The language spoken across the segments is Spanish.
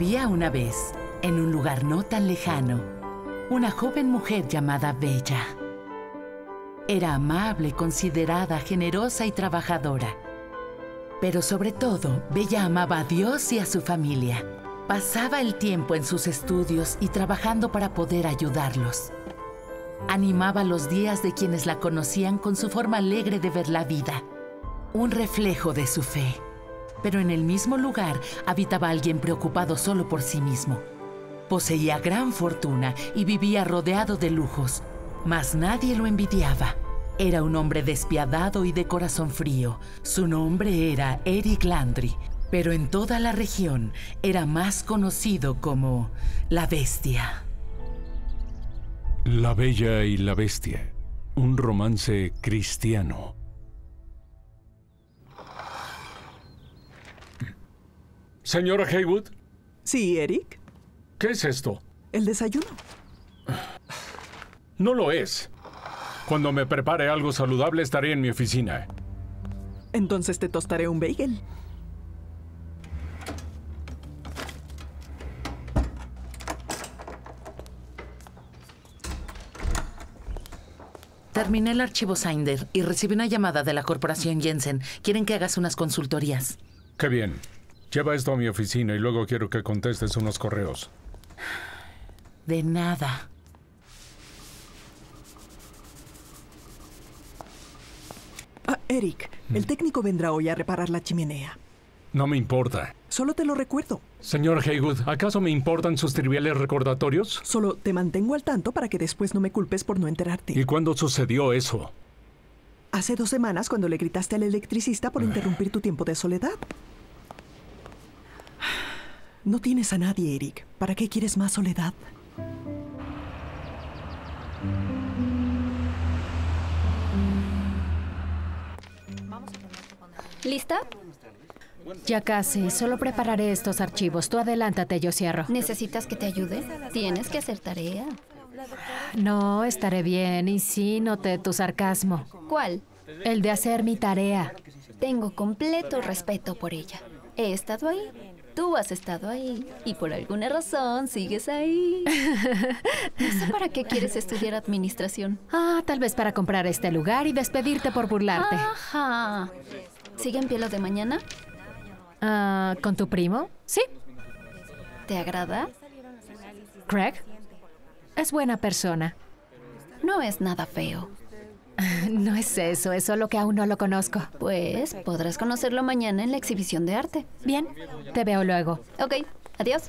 Había una vez, en un lugar no tan lejano, una joven mujer llamada Bella. Era amable, considerada, generosa y trabajadora. Pero sobre todo, Bella amaba a Dios y a su familia. Pasaba el tiempo en sus estudios y trabajando para poder ayudarlos. Animaba los días de quienes la conocían con su forma alegre de ver la vida, un reflejo de su fe. Pero en el mismo lugar habitaba alguien preocupado solo por sí mismo. Poseía gran fortuna y vivía rodeado de lujos, mas nadie lo envidiaba. Era un hombre despiadado y de corazón frío. Su nombre era Eric Landry, pero en toda la región era más conocido como la Bestia. La Bella y la Bestia. Un romance cristiano. Señora Haywood, Sí, Eric. ¿qué es esto? El desayuno. No lo es. Cuando me prepare algo saludable estaré en mi oficina. Entonces te tostaré un bagel. Terminé el archivo Sinder y recibí una llamada de la corporación Jensen. Quieren que hagas unas consultorías. Qué bien. Lleva esto a mi oficina y luego quiero que contestes unos correos. De nada. Ah, Eric, el técnico vendrá hoy a reparar la chimenea. No me importa. Solo te lo recuerdo. Señor Haywood, ¿acaso me importan sus triviales recordatorios? Solo te mantengo al tanto para que después no me culpes por no enterarte. ¿Y cuándo sucedió eso? Hace dos semanas cuando le gritaste al electricista por interrumpir tu tiempo de soledad. No tienes a nadie, Eric. ¿Para qué quieres más soledad? ¿Lista? Ya casi, solo prepararé estos archivos. Tú adelántate, yo cierro. ¿Necesitas que te ayude? Tienes que hacer tarea. No, estaré bien. Y sí, noté tu sarcasmo. ¿Cuál? El de hacer mi tarea. Tengo completo respeto por ella. He estado ahí. Tú has estado ahí. Y por alguna razón sigues ahí. No sé para qué quieres estudiar administración. Ah, tal vez para comprar este lugar y despedirte por burlarte. Ajá. ¿Sigue en pie lo de mañana? Ah, ¿Con tu primo? Sí. ¿Te agrada? Craig. Es buena persona. No es nada feo. No es eso, es solo que aún no lo conozco. Pues podrás conocerlo mañana en la exhibición de arte. Bien, te veo luego. Ok, adiós.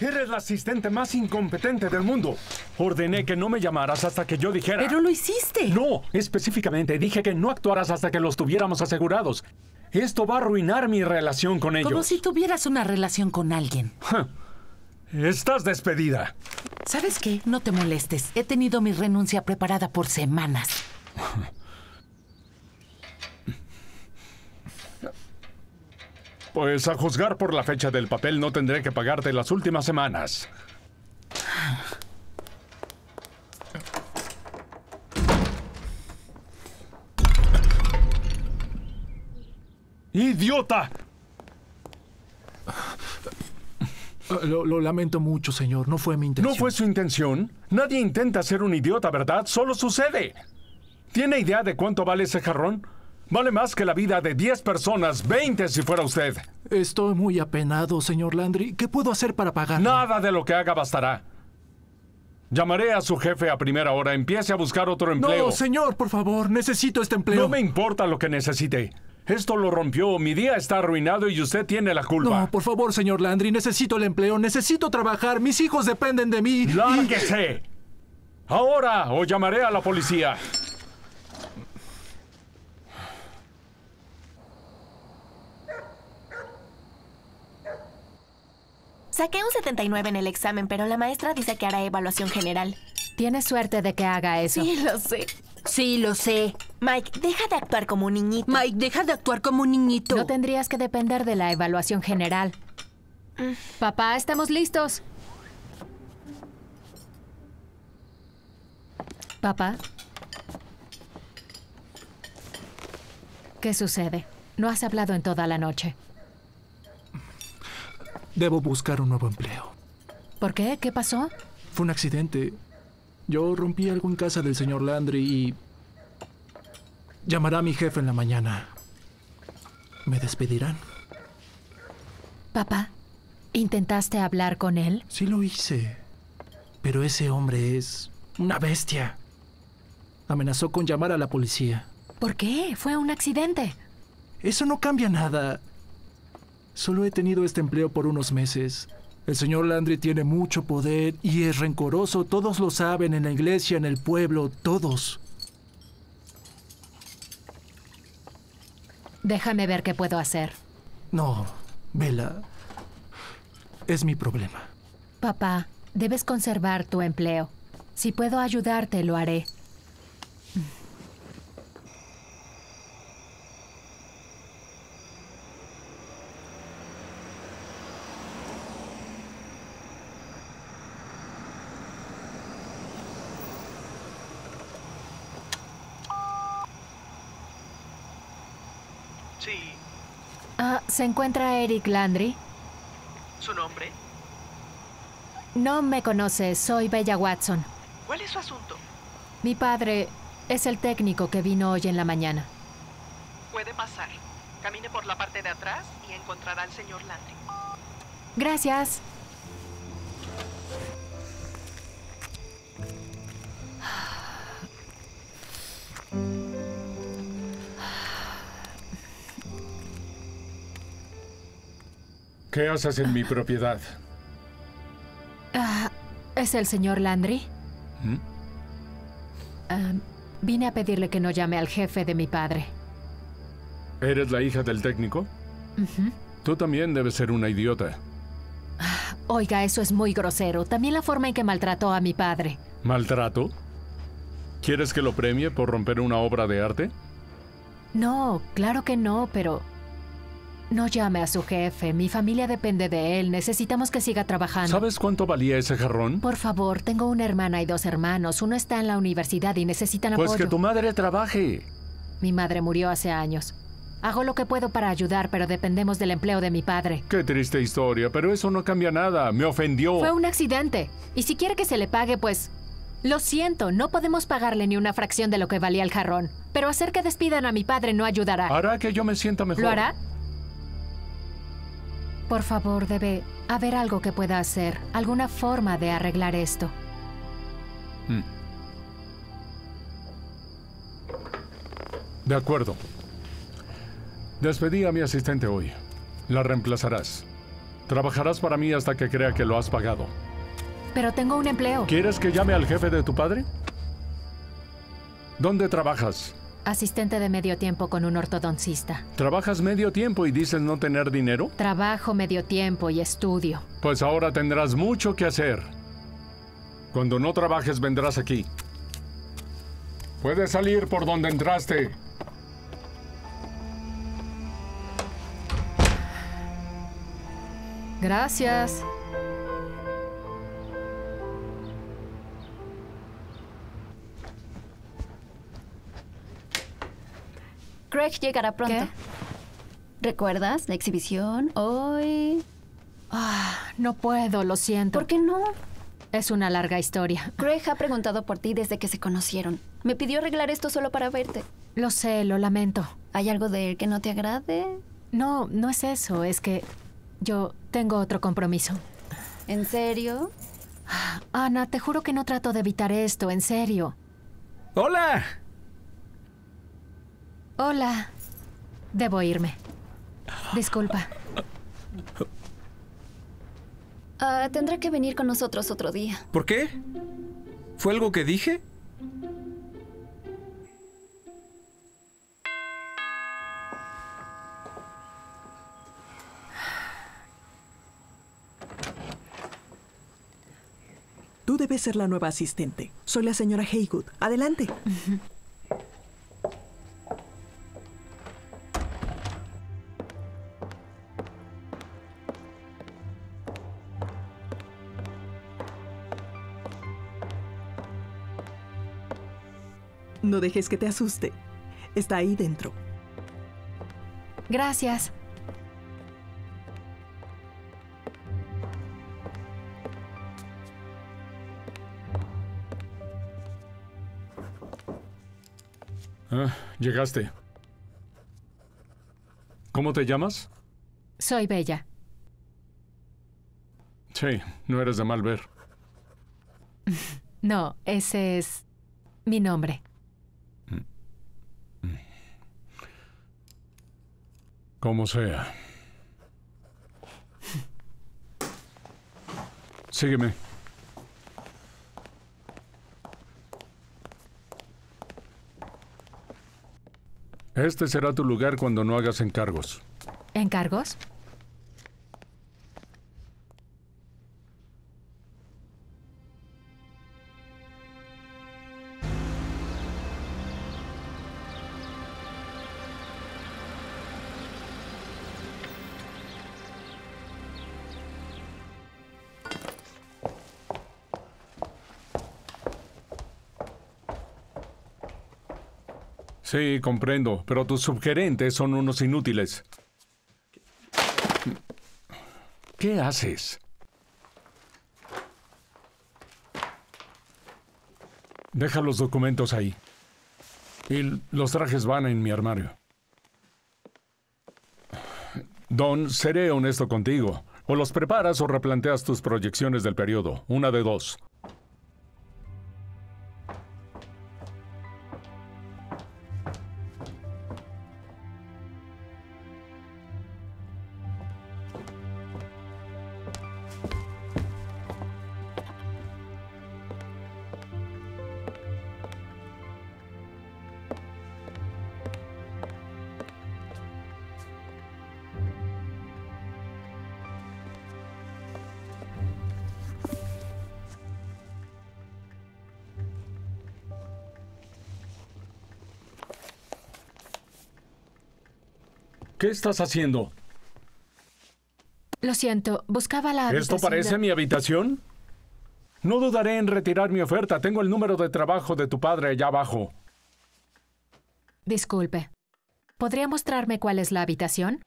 Eres la asistente más incompetente del mundo. Ordené que no me llamaras hasta que yo dijera. Pero lo hiciste. No, específicamente dije que no actuaras hasta que los tuviéramos asegurados. Esto va a arruinar mi relación con ellos. Como si tuvieras una relación con alguien. Estás despedida. ¿Sabes qué? No te molestes. He tenido mi renuncia preparada por semanas. Pues a juzgar por la fecha del papel no tendré que pagarte las últimas semanas. ¡Idiota! Lo, lo lamento mucho, señor. No fue mi intención. ¿No fue su intención? Nadie intenta ser un idiota, ¿verdad? Solo sucede. ¿Tiene idea de cuánto vale ese jarrón? Vale más que la vida de 10 personas, 20 si fuera usted. Estoy muy apenado, señor Landry. ¿Qué puedo hacer para pagar? Nada de lo que haga bastará. Llamaré a su jefe a primera hora. Empiece a buscar otro empleo. No, señor, por favor. Necesito este empleo. No me importa lo que necesite. Esto lo rompió. Mi día está arruinado y usted tiene la culpa. No, por favor, señor Landry. Necesito el empleo. Necesito trabajar. Mis hijos dependen de mí. y- ¡Lárguese! Ahora o llamaré a la policía. Saqué un 79 en el examen, pero la maestra dice que hará evaluación general. Tienes suerte de que haga eso. Sí, lo sé. Sí, lo sé. Mike, deja de actuar como un niñito. Mike, deja de actuar como un niñito. No tendrías que depender de la evaluación general. Papá, estamos listos. Papá. ¿Qué sucede? No has hablado en toda la noche. Debo buscar un nuevo empleo. ¿Por qué? ¿Qué pasó? Fue un accidente. Yo rompí algo en casa del señor Landry y... Llamará a mi jefe en la mañana. ¿Me despedirán? Papá, ¿intentaste hablar con él? Sí lo hice. Pero ese hombre es una bestia. Amenazó con llamar a la policía. ¿Por qué? Fue un accidente. Eso no cambia nada. Solo he tenido este empleo por unos meses. El señor Landry tiene mucho poder y es rencoroso. Todos lo saben en la iglesia, en el pueblo, todos. Déjame ver qué puedo hacer. No, Vela. Es mi problema. Papá, debes conservar tu empleo. Si puedo ayudarte, lo haré. Sí, Ah, ¿se encuentra Eric Landry? ¿su nombre? No me conoce, soy Bella Watson. ¿Cuál es su asunto? Mi padre es el técnico que vino hoy en la mañana. Puede pasar. Camine por la parte de atrás y encontrará al señor Landry. Gracias. ¿Qué haces en mi propiedad? Ah, ¿Es el señor Landry? ¿Mm? Ah, vine a pedirle que no llame al jefe de mi padre. ¿Eres la hija del técnico? Tú también debes ser una idiota. Oiga, eso es muy grosero. También la forma en que maltrató a mi padre. ¿Maltrato? ¿Quieres que lo premie por romper una obra de arte? No, claro que no, pero... No llame a su jefe. Mi familia depende de él. Necesitamos que siga trabajando. ¿Sabes cuánto valía ese jarrón? Por favor, tengo una hermana y dos hermanos. Uno está en la universidad y necesitan Pues apoyo. que tu madre trabaje. Mi madre murió hace años. Hago lo que puedo para ayudar, pero dependemos del empleo de mi padre. Qué triste historia, pero eso no cambia nada. Me ofendió. Fue un accidente. Y si quiere que se le pague, pues... Lo siento, no podemos pagarle ni una fracción de lo que valía el jarrón. Pero hacer que despidan a mi padre no ayudará. Hará que yo me sienta mejor. ¿Lo hará? Por favor, debe haber algo que pueda hacer. Alguna forma de arreglar esto. Mm. De acuerdo. Despedí a mi asistente hoy. La reemplazarás. Trabajarás para mí hasta que crea que lo has pagado. Pero tengo un empleo. ¿Quieres que llame al jefe de tu padre? ¿Dónde trabajas? Asistente de medio tiempo con un ortodoncista. ¿Trabajas medio tiempo y dices no tener dinero? Trabajo medio tiempo y estudio. Pues ahora tendrás mucho que hacer. Cuando no trabajes vendrás aquí. Puedes salir por donde entraste. Gracias. Craig llegará pronto. ¿Qué? ¿Recuerdas la exhibición hoy? Ah, no puedo, lo siento. ¿Por qué no? Es una larga historia. Craig ha preguntado por ti desde que se conocieron. Me pidió arreglar esto solo para verte. Lo sé, lo lamento. ¿Hay algo de él que no te agrade? No, no es eso, es que yo tengo otro compromiso. ¿En serio? Ana, te juro que no trato de evitar esto, en serio. ¡Hola! Hola. Debo irme. Disculpa. Ah, tendrá que venir con nosotros otro día. ¿Por qué? ¿Fue algo que dije? Tú debes ser la nueva asistente. Soy la señora Haygood. Adelante. No dejes que te asuste. Está ahí dentro. Gracias. Ah, llegaste. ¿Cómo te llamas? Soy Bella. Sí, no eres de mal ver. No, ese es mi nombre. Como sea. Sígueme. Este será tu lugar cuando no hagas encargos. ¿Encargos? Sí, comprendo, pero tus subgerentes son unos inútiles. ¿Qué haces? Deja los documentos ahí. Y los trajes van en mi armario. Don, seré honesto contigo. O los preparas o replanteas tus proyecciones del periodo. Una de dos. Estás haciendo? Lo siento, buscaba la ¿Esto habitación parece de- mi habitación? No dudaré en retirar mi oferta. Tengo el número de trabajo de tu padre allá abajo. Disculpe. ¿Podría mostrarme cuál es la habitación?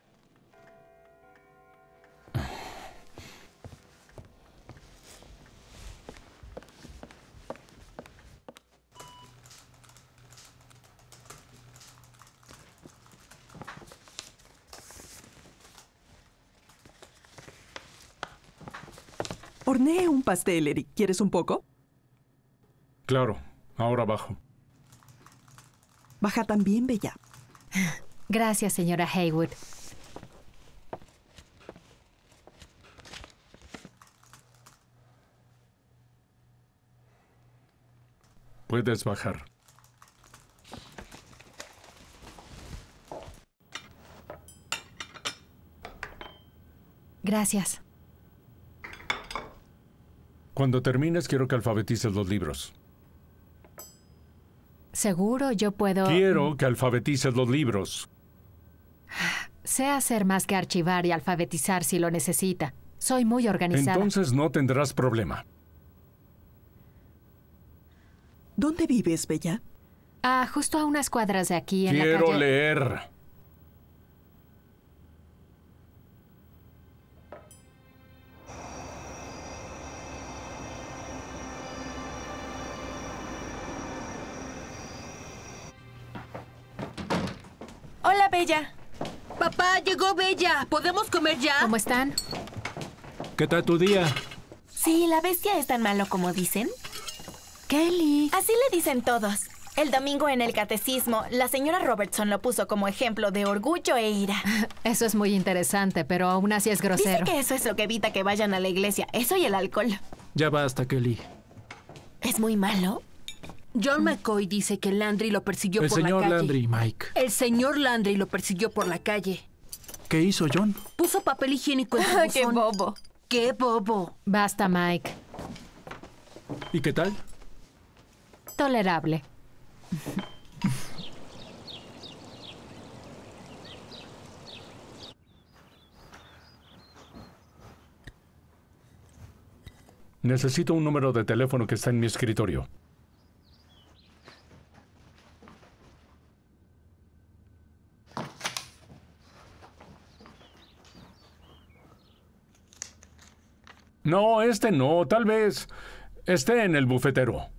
Horneé un pastel, Eric. ¿Quieres un poco? Claro, ahora bajo. Baja también, Bella. Gracias, señora Haywood. Puedes bajar. Gracias. Cuando termines, quiero que alfabetices los libros. Seguro yo puedo... Quiero que alfabetices los libros. Sé hacer más que archivar y alfabetizar si lo necesita. Soy muy organizada. Entonces no tendrás problema. ¿Dónde vives, Bella? Ah, justo a unas cuadras de aquí en la Quiero calle. leer. Hola, Bella. Papá, llegó Bella. ¿Podemos comer ya? ¿Cómo están? ¿Qué tal tu día? Sí, la bestia es tan malo como dicen. Kelly. Así le dicen todos. El domingo en el catecismo, la señora Robertson lo puso como ejemplo de orgullo e ira. Eso es muy interesante, pero aún así es Dice grosero. que eso es lo que evita que vayan a la iglesia. Eso y el alcohol. Ya basta, Kelly. ¿Es muy malo? John McCoy dice que Landry lo persiguió El por la señor calle. Landry, Mike. El señor Landry lo persiguió por la calle. ¿Qué hizo John? Puso papel higiénico en su ¡Qué buzón. bobo! ¡Qué bobo! Basta, Mike. ¿Y qué tal? Tolerable. Necesito un número de teléfono que está en mi escritorio. No, este no. Tal vez esté en el bufetero.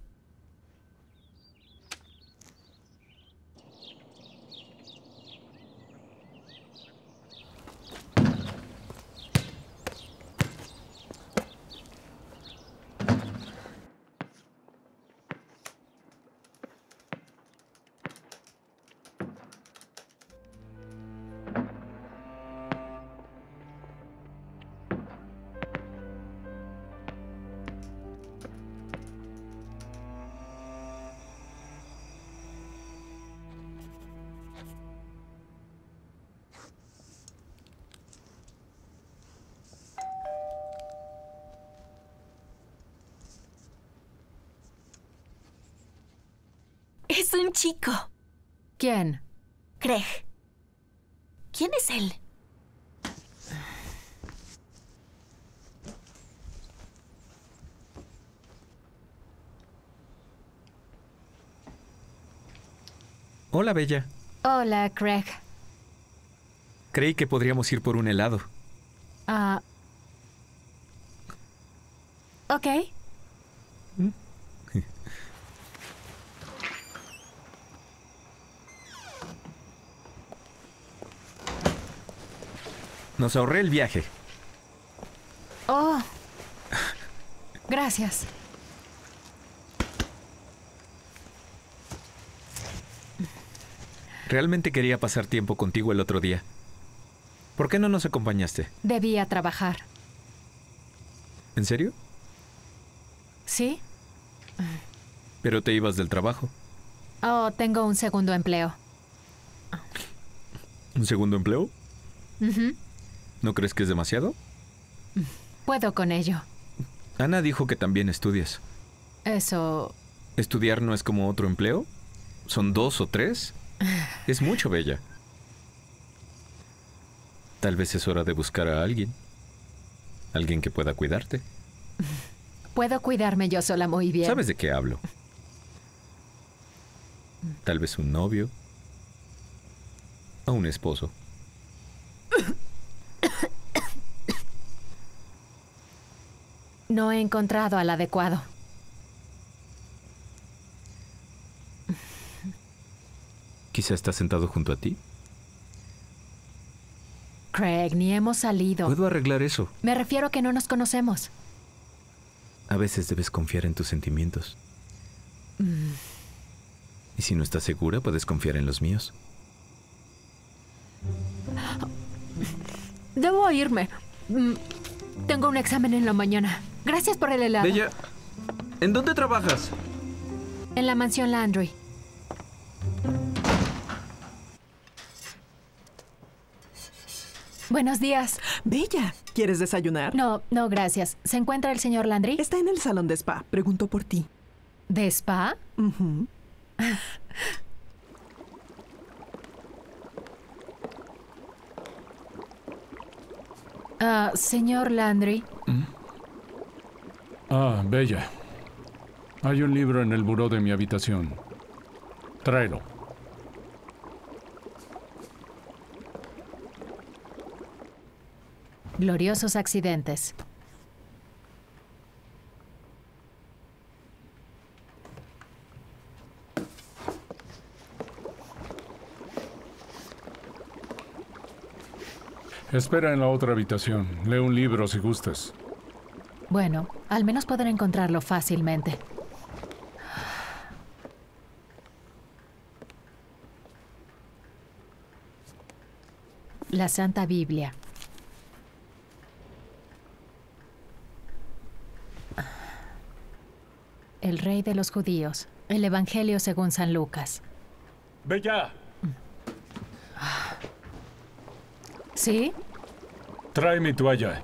Chico. ¿Quién? Craig. ¿Quién es él? Hola, Bella. Hola, Craig. Creí que podríamos ir por un helado. Ah. ok. Nos ahorré el viaje. Oh. Gracias. Realmente quería pasar tiempo contigo el otro día. ¿Por qué no nos acompañaste? Debía trabajar. ¿En serio? ¿Sí? Pero te ibas del trabajo. Oh, tengo un segundo empleo. ¿Un segundo empleo? Ujú. ¿No crees que es demasiado? Puedo con ello. Ana dijo que también estudias. Eso... ¿Estudiar no es como otro empleo? ¿Son dos o tres? Es mucho, Bella. Tal vez es hora de buscar a alguien. Alguien que pueda cuidarte. Puedo cuidarme yo sola muy bien. ¿Sabes de qué hablo? Tal vez un novio. O un esposo. No he encontrado al adecuado. Quizá está sentado junto a ti. Craig, ni hemos salido. Puedo arreglar eso. Me refiero a que no nos conocemos. A veces debes confiar en tus sentimientos. Mm, Y si no estás segura, puedes confiar en los míos. Debo irme. Mm, Tengo un examen en la mañana. Gracias por el helado. Bella, ¿en dónde trabajas? En la mansión Landry. Buenos días. Bella, ¿quieres desayunar? No, no, gracias. ¿Se encuentra el señor Landry? Está en el salón de spa. Preguntó por ti. ¿De spa? Ujú. Ah, señor Landry. Ah, Bella. Hay un libro en el buró de mi habitación. Tráelo. Gloriosos accidentes. Espera en la otra habitación. Lee un libro si gustas. Bueno, al menos podré encontrarlo fácilmente. La Santa Biblia. El Rey de los Judíos. El Evangelio según San Lucas. Bella, ¿Sí? trae mi toalla.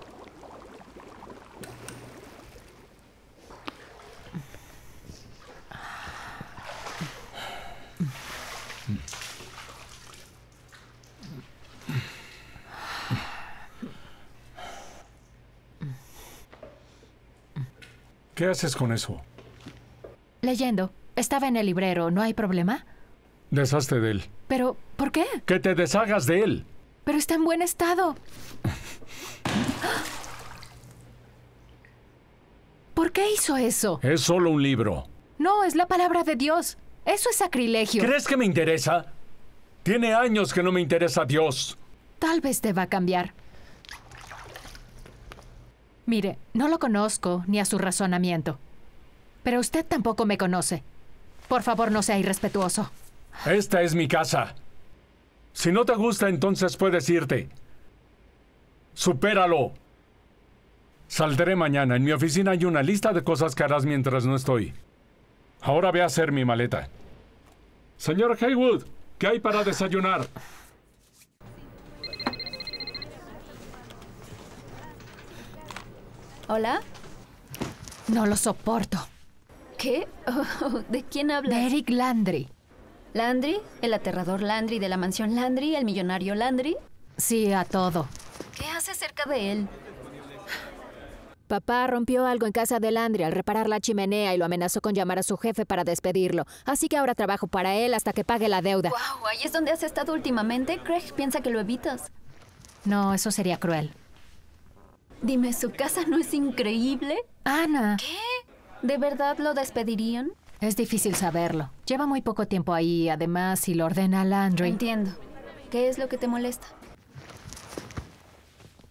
¿Qué haces con eso? Leyendo. Estaba en el librero. ¿No hay problema? Deshazte de él. Pero, ¿por qué? Que te deshagas de él. Pero está en buen estado. ¿Por qué hizo eso? Es solo un libro. No, es la palabra de Dios. Eso es sacrilegio. ¿Crees que me interesa? Tiene años que no me interesa Dios. Tal vez deba cambiar. Mire, no lo conozco ni a su razonamiento. Pero usted tampoco me conoce. Por favor, no sea irrespetuoso. Esta es mi casa. Si no te gusta, entonces puedes irte. Supéralo. Saldré mañana. En mi oficina hay una lista de cosas que harás mientras no estoy. Ahora ve a hacer mi maleta. Señor Haywood, ¿qué hay para desayunar? ¿Hola? No lo soporto. ¿Qué? Oh, ¿De quién hablas? De Eric Landry. ¿Landry? ¿El aterrador Landry de la mansión Landry? ¿El millonario Landry? Sí, a todo. ¿Qué hace cerca de él? Papá rompió algo en casa de Landry al reparar la chimenea y lo amenazó con llamar a su jefe para despedirlo. Así que ahora trabajo para él hasta que pague la deuda. Wow, ahí es donde has estado últimamente. Craig piensa que lo evitas. No, eso sería cruel. Dime, ¿su casa no es increíble? Ana. ¿Qué? ¿De verdad lo despedirían? Es difícil saberlo. Lleva muy poco tiempo ahí, además, si lo ordena Landry. Entiendo. ¿Qué es lo que te molesta?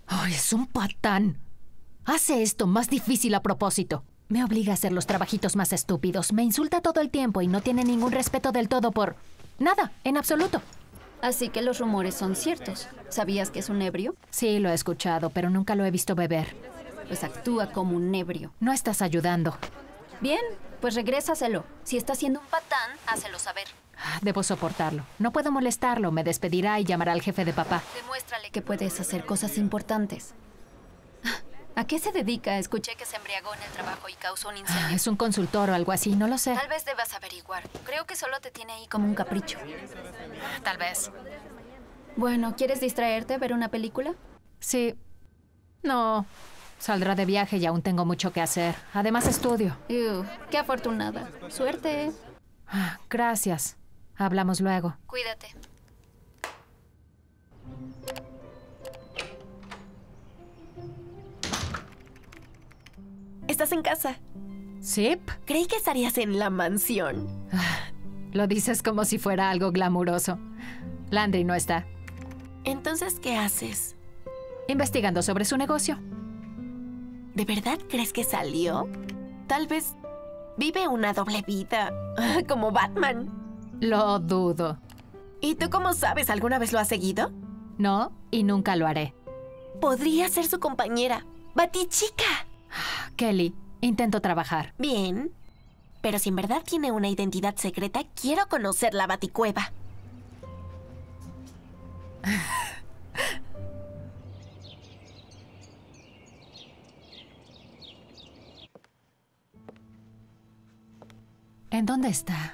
Ay, es un patán. Hace esto más difícil a propósito. Me obliga a hacer los trabajitos más estúpidos. Me insulta todo el tiempo y no tiene ningún respeto del todo por... Nada, en absoluto. Así que los rumores son ciertos. ¿Sabías que es un ebrio? Sí, lo he escuchado, pero nunca lo he visto beber. Pues actúa como un ebrio. No estás ayudando. Bien, pues regrésaselo. Si está siendo un patán, hácelo saber. Debo soportarlo. No puedo molestarlo. Me despedirá y llamará al jefe de papá. Demuéstrale que puedes hacer cosas importantes. ¿A qué se dedica? Escuché que se embriagó en el trabajo y causó un incendio. Es un consultor o algo así, no lo sé. Tal vez debas averiguar. Creo que solo te tiene ahí como un capricho. Tal vez. Bueno, ¿quieres distraerte, ver una película? Sí. No. Saldrá de viaje y aún tengo mucho que hacer. Además estudio. Ew, qué afortunada. Suerte. Gracias. Hablamos luego. Cuídate. ¿Estás en casa? ¿Sip? Creí que estarías en la mansión. Lo dices como si fuera algo glamuroso. Landry no está. Entonces, ¿qué haces? Investigando sobre su negocio. ¿De verdad crees que salió? Tal vez vive una doble vida, como Batman. Lo dudo. ¿Y tú cómo sabes? ¿Alguna vez lo has seguido? No, y nunca lo haré. Podría ser su compañera. Batichica. Kelly, intento trabajar. Bien. Pero si en verdad tiene una identidad secreta, quiero conocer la Baticueva. ¿En dónde está?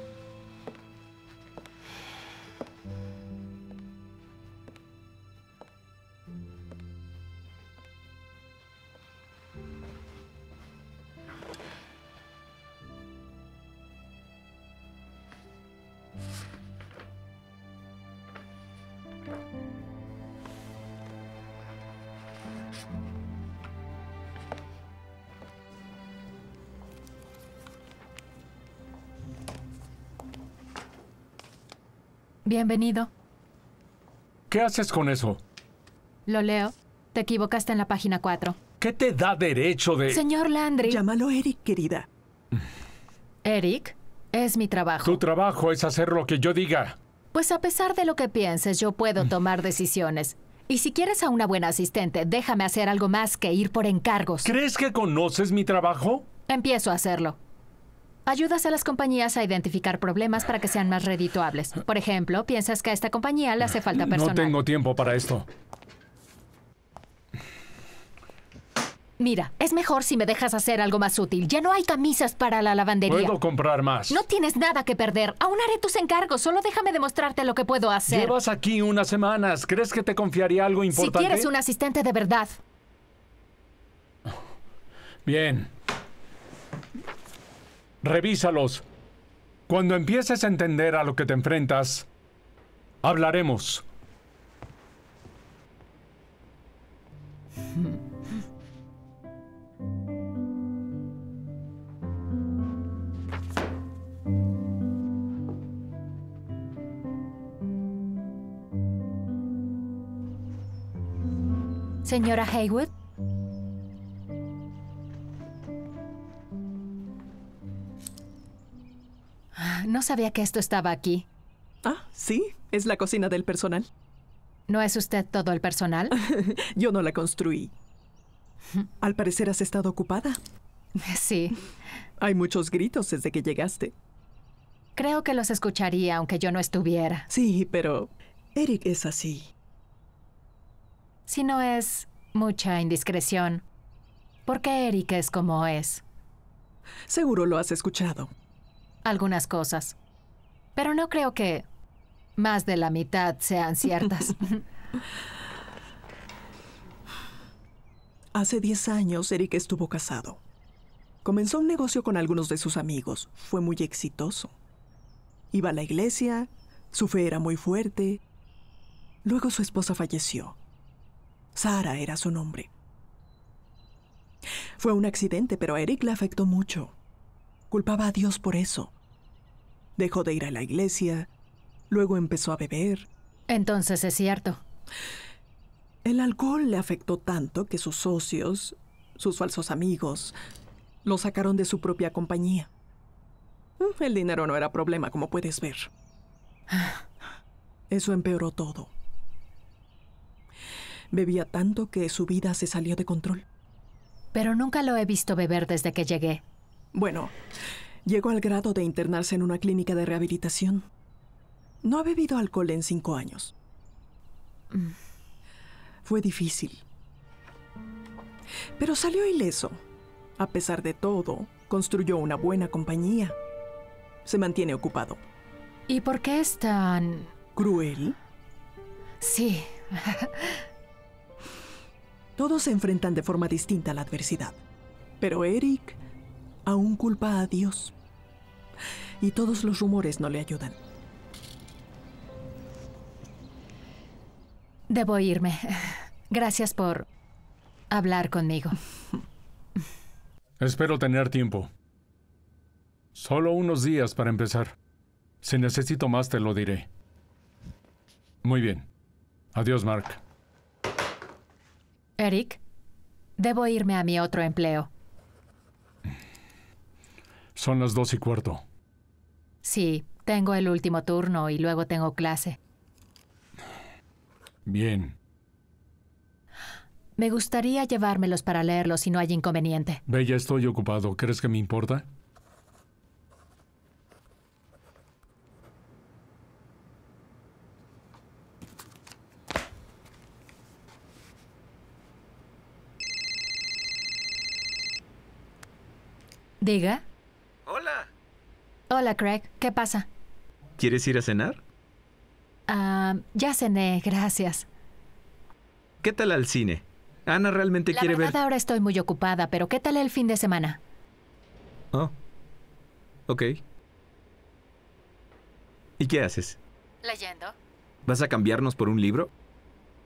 Bienvenido. ¿Qué haces con eso? Lo leo. Te equivocaste en la página 4. ¿Qué te da derecho de...? Señor Landry. Llámalo Eric, querida. Eric, es mi trabajo. Tu trabajo es hacer lo que yo diga. Pues a pesar de lo que pienses, yo puedo tomar decisiones. Y si quieres a una buena asistente, déjame hacer algo más que ir por encargos. ¿Crees que conoces mi trabajo? Empiezo a hacerlo. Ayudas a las compañías a identificar problemas para que sean más redituables. Por ejemplo, piensas que a esta compañía le hace falta personal. No tengo tiempo para esto. Mira, es mejor si me dejas hacer algo más útil. Ya no hay camisas para la lavandería. Puedo comprar más. No tienes nada que perder. Aún haré tus encargos. Solo déjame demostrarte lo que puedo hacer. Llevas aquí unas semanas. ¿Crees que te confiaría algo importante? Si quieres un asistente de verdad. Bien. Revísalos. Cuando empieces a entender a lo que te enfrentas, hablaremos. Señora Haywood. No sabía que esto estaba aquí. Ah, sí, es la cocina del personal. ¿No es usted todo el personal? Yo no la construí. Al parecer has estado ocupada. Sí. Hay muchos gritos desde que llegaste. Creo que los escucharía aunque yo no estuviera. Sí, pero Eric es así. Si no es mucha indiscreción, ¿por qué Eric es como es? Seguro lo has escuchado. Algunas cosas. Pero no creo que más de la mitad sean ciertas. Hace 10 años Eric estuvo casado. Comenzó un negocio con algunos de sus amigos. Fue muy exitoso. Iba a la iglesia, su fe era muy fuerte. Luego su esposa falleció. Sara era su nombre. Fue un accidente, pero a Eric le afectó mucho. Culpaba a Dios por eso. Dejó de ir a la iglesia, luego empezó a beber. Entonces es cierto. El alcohol le afectó tanto que sus socios, sus falsos amigos, lo sacaron de su propia compañía. Mm, El dinero no era problema, como puedes ver. Eso empeoró todo. Bebía tanto que su vida se salió de control. Pero nunca lo he visto beber desde que llegué. Bueno, llegó al grado de internarse en una clínica de rehabilitación. No ha bebido alcohol en cinco años. Fue difícil. Pero salió ileso. A pesar de todo, construyó una buena compañía. Se mantiene ocupado. ¿Y por qué es tan... ¿Cruel? Sí. Todos se enfrentan de forma distinta a la adversidad. Pero Eric aún culpa a Dios. Y todos los rumores no le ayudan. Debo irme. Gracias por hablar conmigo. Espero tener tiempo. Solo unos días para empezar. Si necesito más, te lo diré. Muy bien. Adiós, Mark. Eric, debo irme a mi otro empleo. Son las dos y cuarto. Sí, tengo el último turno y luego tengo clase. Bien. Me gustaría llevármelos para leerlos si no hay inconveniente. Bella, estoy ocupado. ¿Crees que me importa? Diga. Hola. Hola, Craig. ¿Qué pasa? ¿Quieres ir a cenar? Ah, ya cené, gracias. ¿Qué tal al cine? Ana realmente La quiere verdad ver... ahora estoy muy ocupada, pero ¿qué tal el fin de semana? Oh. Ok. ¿Y qué haces? Leyendo. ¿Vas a cambiarnos por un libro?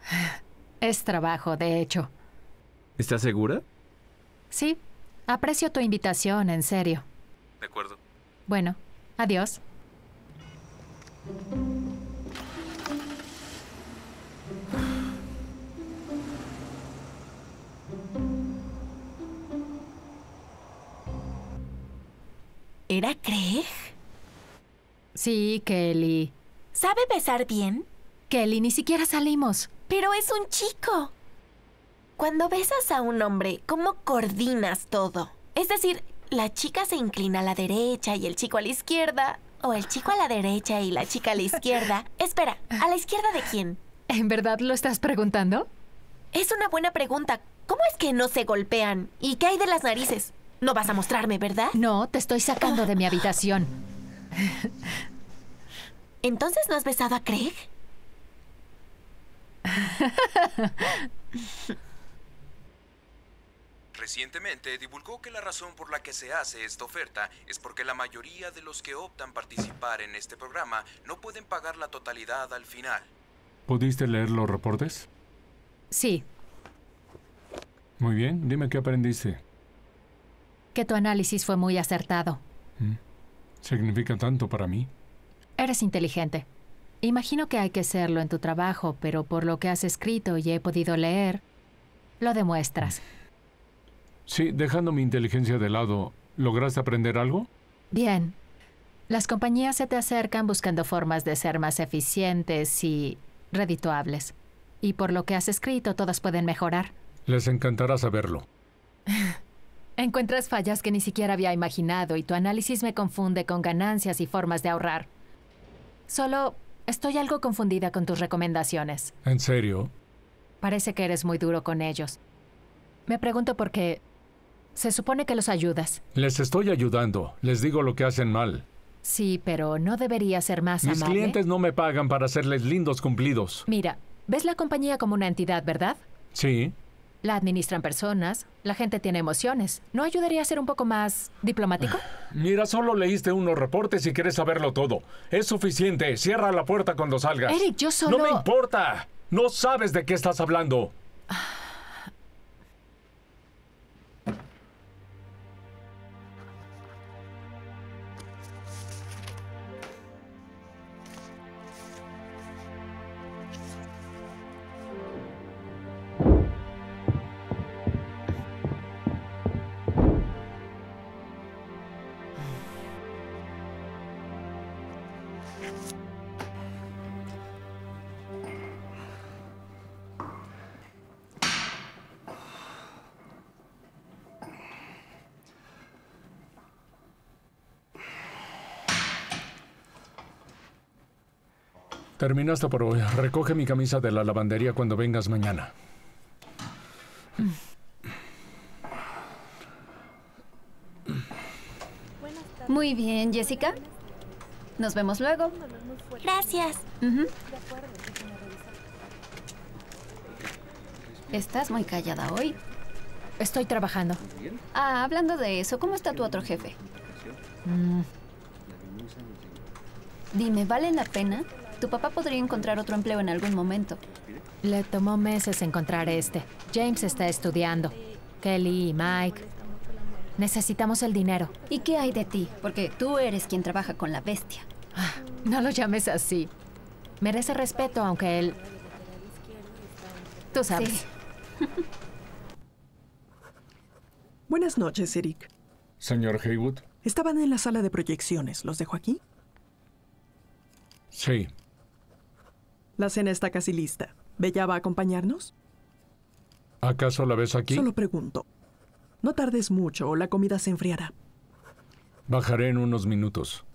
Es trabajo, de hecho. ¿Estás segura? Sí, aprecio tu invitación, en serio. De acuerdo. Bueno, adiós. ¿Era Craig? Sí, Kelly. ¿Sabe besar bien? Kelly, ni siquiera salimos. Pero es un chico. Cuando besas a un hombre, ¿cómo coordinas todo? Es decir, la chica se inclina a la derecha y el chico a la izquierda, o el chico a la derecha y la chica a la izquierda. Espera, ¿a la izquierda de quién? ¿En verdad lo estás preguntando? Es una buena pregunta. ¿Cómo es que no se golpean? ¿Y qué hay de las narices? No vas a mostrarme, ¿verdad? No, te estoy sacando de mi habitación. ¿Entonces no has besado a Craig? Recientemente divulgó que la razón por la que se hace esta oferta es porque la mayoría de los que optan participar en este programa no pueden pagar la totalidad al final. ¿Pudiste leer los reportes? Sí, Muy bien, dime qué aprendiste. que tu análisis fue muy acertado. ¿Significa tanto para mí? Eres inteligente. Imagino que hay que serlo en tu trabajo, pero por lo que has escrito y he podido leer, lo demuestras. Sí, dejando mi inteligencia de lado, ¿lograste aprender algo? Bien. Las compañías se te acercan buscando formas de ser más eficientes y redituables. Y por lo que has escrito, todas pueden mejorar. Les encantará saberlo. Encuentras fallas que ni siquiera había imaginado y tu análisis me confunde con ganancias y formas de ahorrar. Solo estoy algo confundida con tus recomendaciones. ¿En serio? Parece que eres muy duro con ellos. Me pregunto por qué. Se supone que los ayudas. Les estoy ayudando. Les digo lo que hacen mal. Sí, pero no debería ser más Mis amable. clientes no me pagan para hacerles lindos cumplidos. Mira, ves la compañía como una entidad, ¿verdad? Sí. La administran personas, la gente tiene emociones. ¿No ayudaría a ser un poco más diplomático? Mira, solo leíste unos reportes y quieres saberlo todo. Es suficiente. Cierra la puerta cuando salgas. Eric, yo solo... No me importa. No sabes de qué estás hablando. Terminaste por hoy. Recoge mi camisa de la lavandería cuando vengas mañana. Muy bien, Jessica. Nos vemos luego. Gracias. Estás muy callada hoy. Estoy trabajando. Ah, hablando de eso, ¿cómo está tu otro jefe? Mm, Dime, ¿vale la pena? Tu papá podría encontrar otro empleo en algún momento. le tomó meses encontrar este. James está estudiando. Kelly y Mike. Necesitamos el dinero. ¿Y qué hay de ti? Porque tú eres quien trabaja con la bestia. No lo llames así. Merece respeto, aunque él... Tú sabes. Sí. Buenas noches, Eric. Señor Haywood. Estaban en la sala de proyecciones. ¿Los dejo aquí? Sí. La cena está casi lista. ¿Bella va a acompañarnos? ¿Acaso la ves aquí? Solo pregunto. No tardes mucho o la comida se enfriará. Bajaré en unos minutos.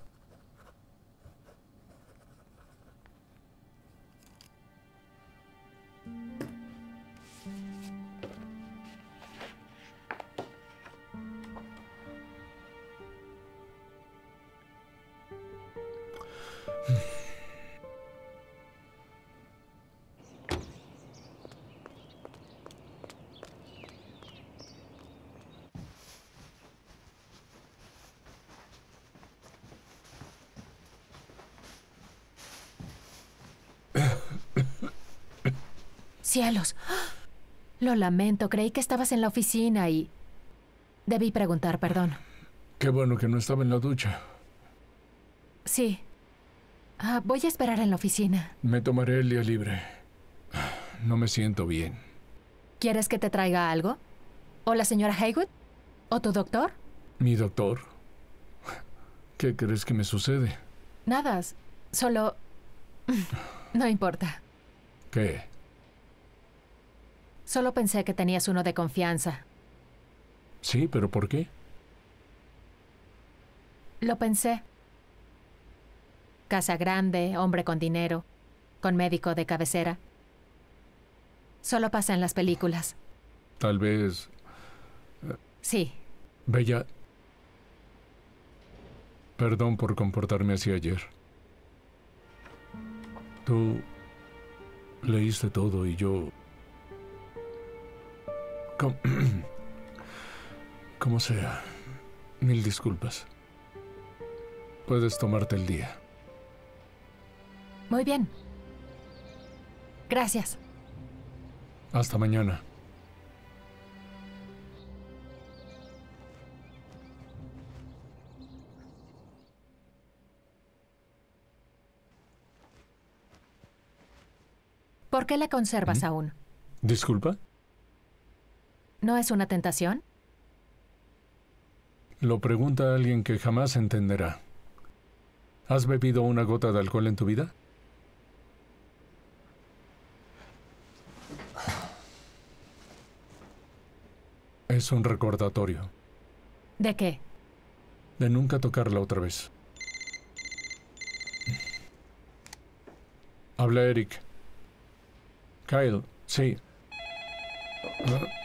Cielos. Lo lamento, creí que estabas en la oficina y... Debí preguntar, perdón. Qué bueno que no estaba en la ducha. Sí. Ah, voy a esperar en la oficina. Me tomaré el día libre. No me siento bien. ¿Quieres que te traiga algo? ¿O la señora Haywood? ¿O tu doctor? Mi doctor. ¿Qué crees que me sucede? Nada. Solo... No importa. ¿Qué? Solo pensé que tenías uno de confianza. Sí, pero ¿por qué? Lo pensé. Casa grande, hombre con dinero, con médico de cabecera. Solo pasa en las películas. Tal vez... Sí, Bella... Perdón por comportarme así ayer. Tú leíste todo y yo... Com- Como sea, mil disculpas. Puedes tomarte el día. Muy bien. Gracias. Hasta mañana. ¿Por qué la conservas aún? ¿Disculpa? ¿No es una tentación? Lo pregunta alguien que jamás entenderá. ¿Has bebido una gota de alcohol en tu vida? Es un recordatorio ¿De qué? de nunca tocarla otra vez. Habla Eric. Kyle, sí.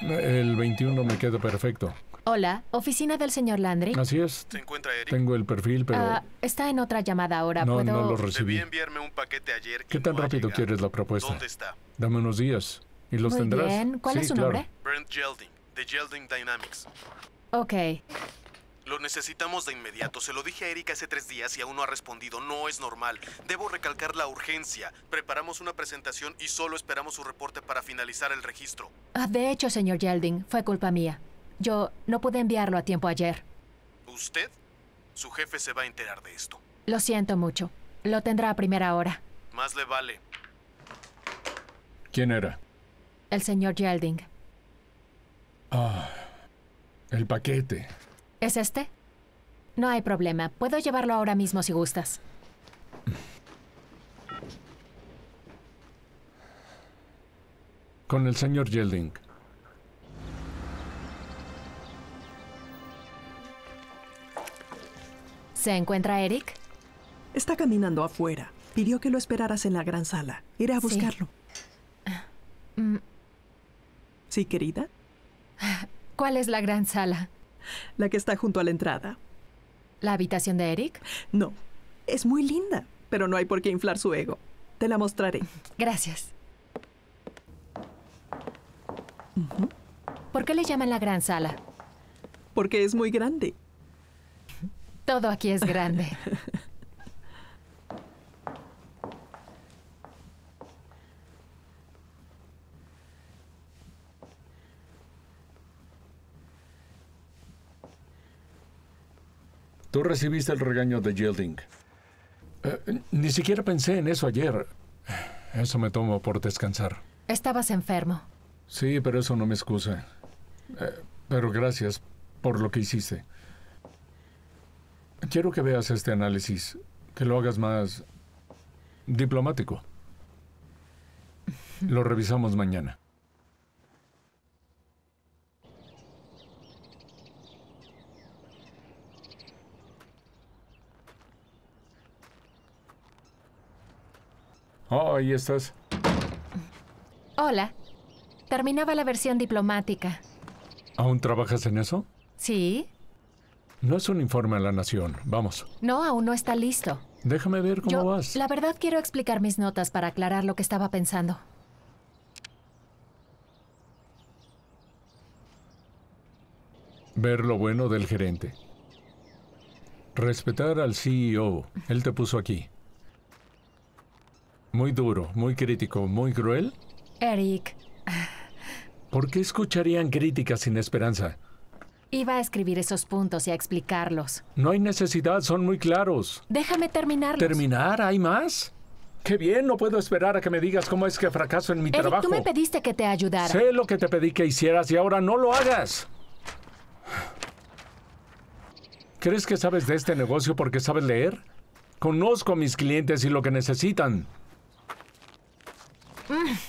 El 21 me queda perfecto. Hola, oficina del señor Landry. Así es. ¿Se encuentra Eric? Tengo el perfil, pero Ah, está en otra llamada ahora. no, ¿Puedo...? no lo recibí. Debí enviarme un paquete ayer. y ¿Qué tan no rápido quieres la propuesta? ¿Dónde está? Dame unos días. ¿Y los Muy tendrás? bien. ¿Cuál Sí, es su claro. nombre? Brent Gelding, de Gelding Dynamics. Ok. Lo necesitamos de inmediato. Se lo dije a Eric hace tres días y aún no ha respondido. No es normal. Debo recalcar la urgencia. Preparamos una presentación y solo esperamos su reporte para finalizar el registro. Ah, de hecho, señor Yelding, fue culpa mía. Yo no pude enviarlo a tiempo ayer. ¿Usted? Su jefe se va a enterar de esto. Lo siento mucho. Lo tendrá a primera hora. Más le vale. ¿Quién era? El señor Yelding. Ah, el paquete. ¿Es este? No hay problema. Puedo llevarlo ahora mismo si gustas. Con el señor Yelding. ¿Se encuentra Eric? Está caminando afuera. Pidió que lo esperaras en la gran sala. Iré a Sí. buscarlo. Mm, ¿Sí, querida? ¿Cuál es la gran sala? La que está junto a la entrada. ¿La habitación de Eric? No. Es muy linda, pero no hay por qué inflar su ego. Te la mostraré. Gracias. ¿Por qué le llaman la gran sala? Porque es muy grande. Todo aquí es grande. Tú recibiste el regaño de Yelding. Eh, ni siquiera pensé en eso ayer. Eso me tomo por descansar. Estabas enfermo. Sí, pero eso no me excusa. Eh, pero gracias por lo que hiciste. Quiero que veas este análisis, que lo hagas más diplomático. Lo revisamos mañana. Oh, ahí estás. Hola. Terminaba la versión diplomática. ¿Aún trabajas en eso? ¿Sí? No es un informe a la nación. Vamos. No, aún no está listo. Déjame ver cómo Yo, vas. la verdad, quiero explicar mis notas para aclarar lo que estaba pensando. Ver lo bueno del gerente. Respetar al CEO. Él te puso aquí. Muy duro, muy crítico, muy cruel. Eric, ¿Por qué escucharían críticas sin esperanza? iba a escribir esos puntos y a explicarlos. No hay necesidad, son muy claros. Déjame terminarlos. ¿Terminar? ¿Hay más? Qué bien, no puedo esperar a que me digas cómo es que fracaso en mi Eric, trabajo. tú me pediste que te ayudara. Sé lo que te pedí que hicieras y ahora no lo hagas. ¿Crees que sabes de este negocio porque sabes leer? Conozco a mis clientes y lo que necesitan. Mm.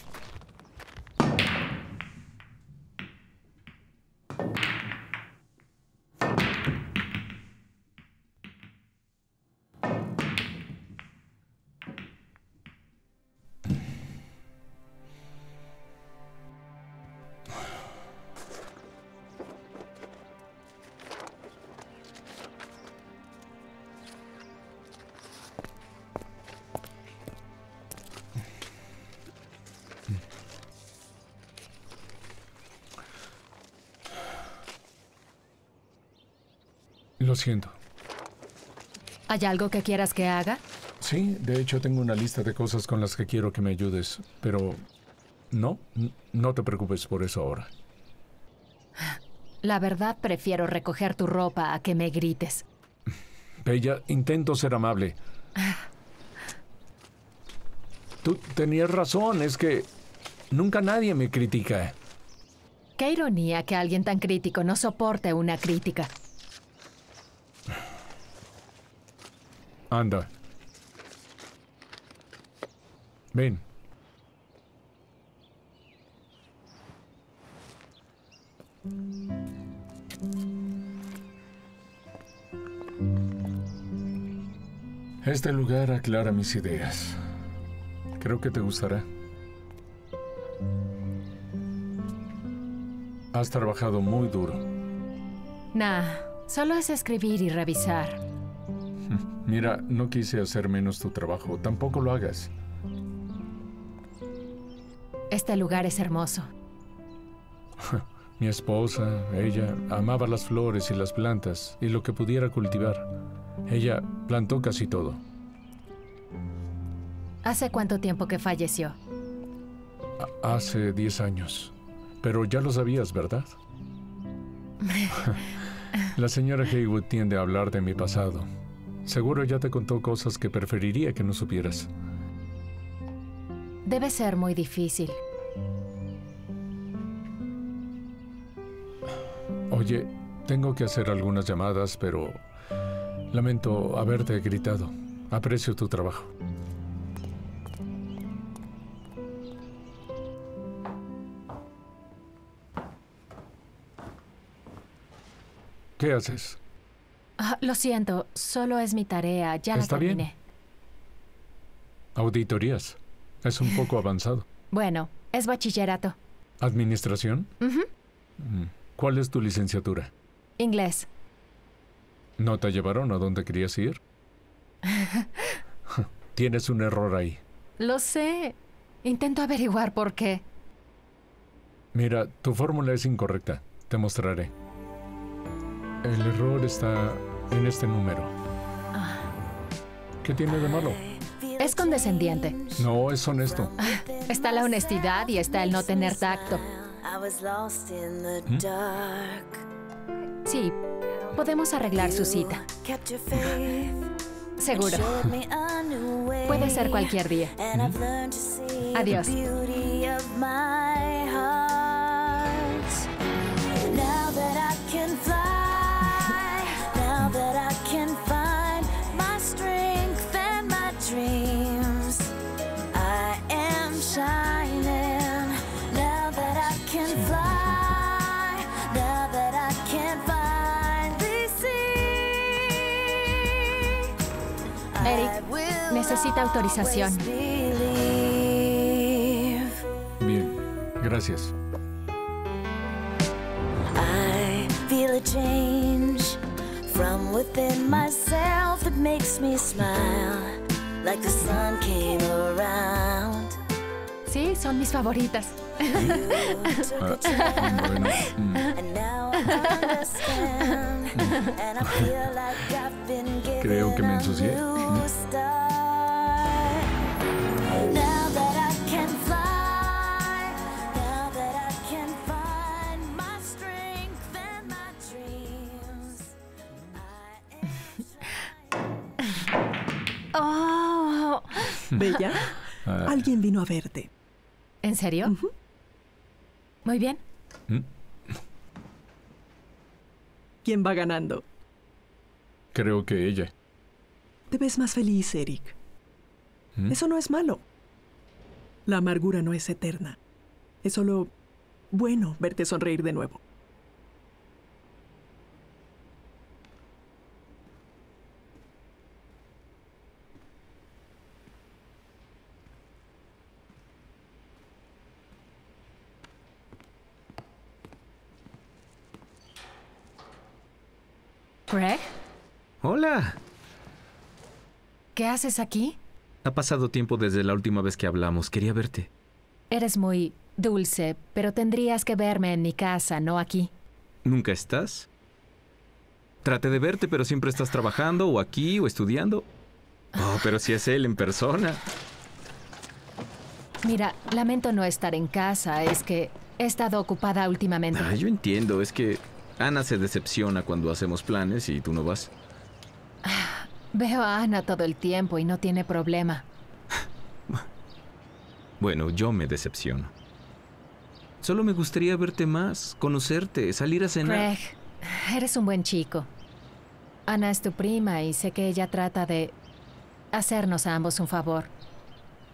Lo siento. ¿Hay algo que quieras que haga? Sí, de hecho tengo una lista de cosas con las que quiero que me ayudes, pero no, no te preocupes por eso ahora. La verdad, prefiero recoger tu ropa a que me grites. Bella, intento ser amable. Tú tenías razón, es que nunca nadie me critica. Qué ironía que alguien tan crítico no soporte una crítica. Anda. Ven. Este lugar aclara mis ideas. Creo que te gustará. Has trabajado muy duro. Nah, solo es escribir y revisar. Mira, no quise hacer menos tu trabajo. Tampoco lo hagas. Este lugar es hermoso. Mi esposa, ella, amaba las flores y las plantas y lo que pudiera cultivar. Ella plantó casi todo. ¿Hace cuánto tiempo que falleció? A- Hace 10 años. Pero ya lo sabías, ¿verdad? La señora Haywood tiende a hablar de mi pasado. Seguro ya te contó cosas que preferiría que no supieras. Debe ser muy difícil. Oye, tengo que hacer algunas llamadas, pero lamento haberte gritado. Aprecio tu trabajo. ¿Qué haces? Ah, lo siento, solo es mi tarea, ya la Está bien. terminé. Auditorías. Es un poco avanzado. Bueno, es bachillerato. ¿Administración? Mm. ¿Cuál es tu licenciatura? Inglés. ¿No te llevaron a donde querías ir? Tienes un error ahí. Lo sé. Intento averiguar por qué. Mira, tu fórmula es incorrecta. Te mostraré. El error está en este número. ¿Qué tiene de malo? Es condescendiente. No, es honesto. Está la honestidad y está el no tener tacto. Sí, podemos arreglar su cita. Seguro. Puede ser cualquier día. Adiós. Necesita autorización. Bien, gracias. I feel a change from within myself that makes me smile like the sun came around. Sí, son mis favoritas. Bueno, And now I understand, and I feel like I've been creo que me ensucié. Bella, alguien vino a verte. ¿En serio? Muy bien. ¿Mm? ¿Quién va ganando? Creo que ella. Te ves más feliz, Eric. ¿Mm? Eso no es malo. La amargura no es eterna. Es solo bueno verte sonreír de nuevo. Greg, Hola. ¿qué haces aquí? Ha pasado tiempo desde la última vez que hablamos. Quería verte. Eres muy dulce, pero tendrías que verme en mi casa, no aquí. ¿Nunca estás? Trate de verte, pero siempre estás trabajando o aquí o estudiando. Oh, pero si es él en persona. Mira, lamento no estar en casa, es que he estado ocupada últimamente. Ah, yo entiendo, es que Ana se decepciona cuando hacemos planes y tú no vas. Veo a Ana todo el tiempo y no tiene problema. Bueno, yo me decepciono. Solo me gustaría verte más, conocerte, salir a cenar. Craig, eres un buen chico. Ana es tu prima y sé que ella trata de hacernos a ambos un favor.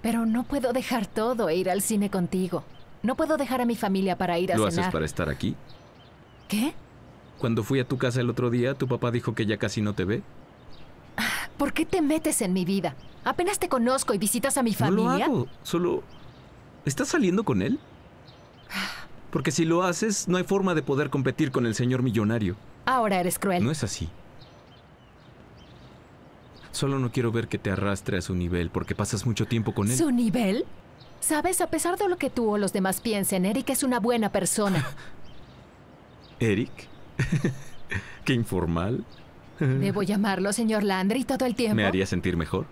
Pero no puedo dejar todo e ir al cine contigo. No puedo dejar a mi familia para ir a ¿Lo cenar. haces para estar aquí? ¿Qué? Cuando fui a tu casa el otro día, tu papá dijo que ya casi no te ve. ¿Por qué te metes en mi vida? Apenas te conozco y visitas a mi No familia. lo hago, solo... ¿Estás saliendo con él? Porque si lo haces, no hay forma de poder competir con el señor millonario. Ahora eres cruel. No es así. Solo no quiero ver que te arrastre a su nivel porque pasas mucho tiempo con él. ¿Su nivel? Sabes, a pesar de lo que tú o los demás piensen, Eric es una buena persona. Eric. Qué informal. Debo llamarlo señor Landry todo el tiempo. ¿Me haría sentir mejor?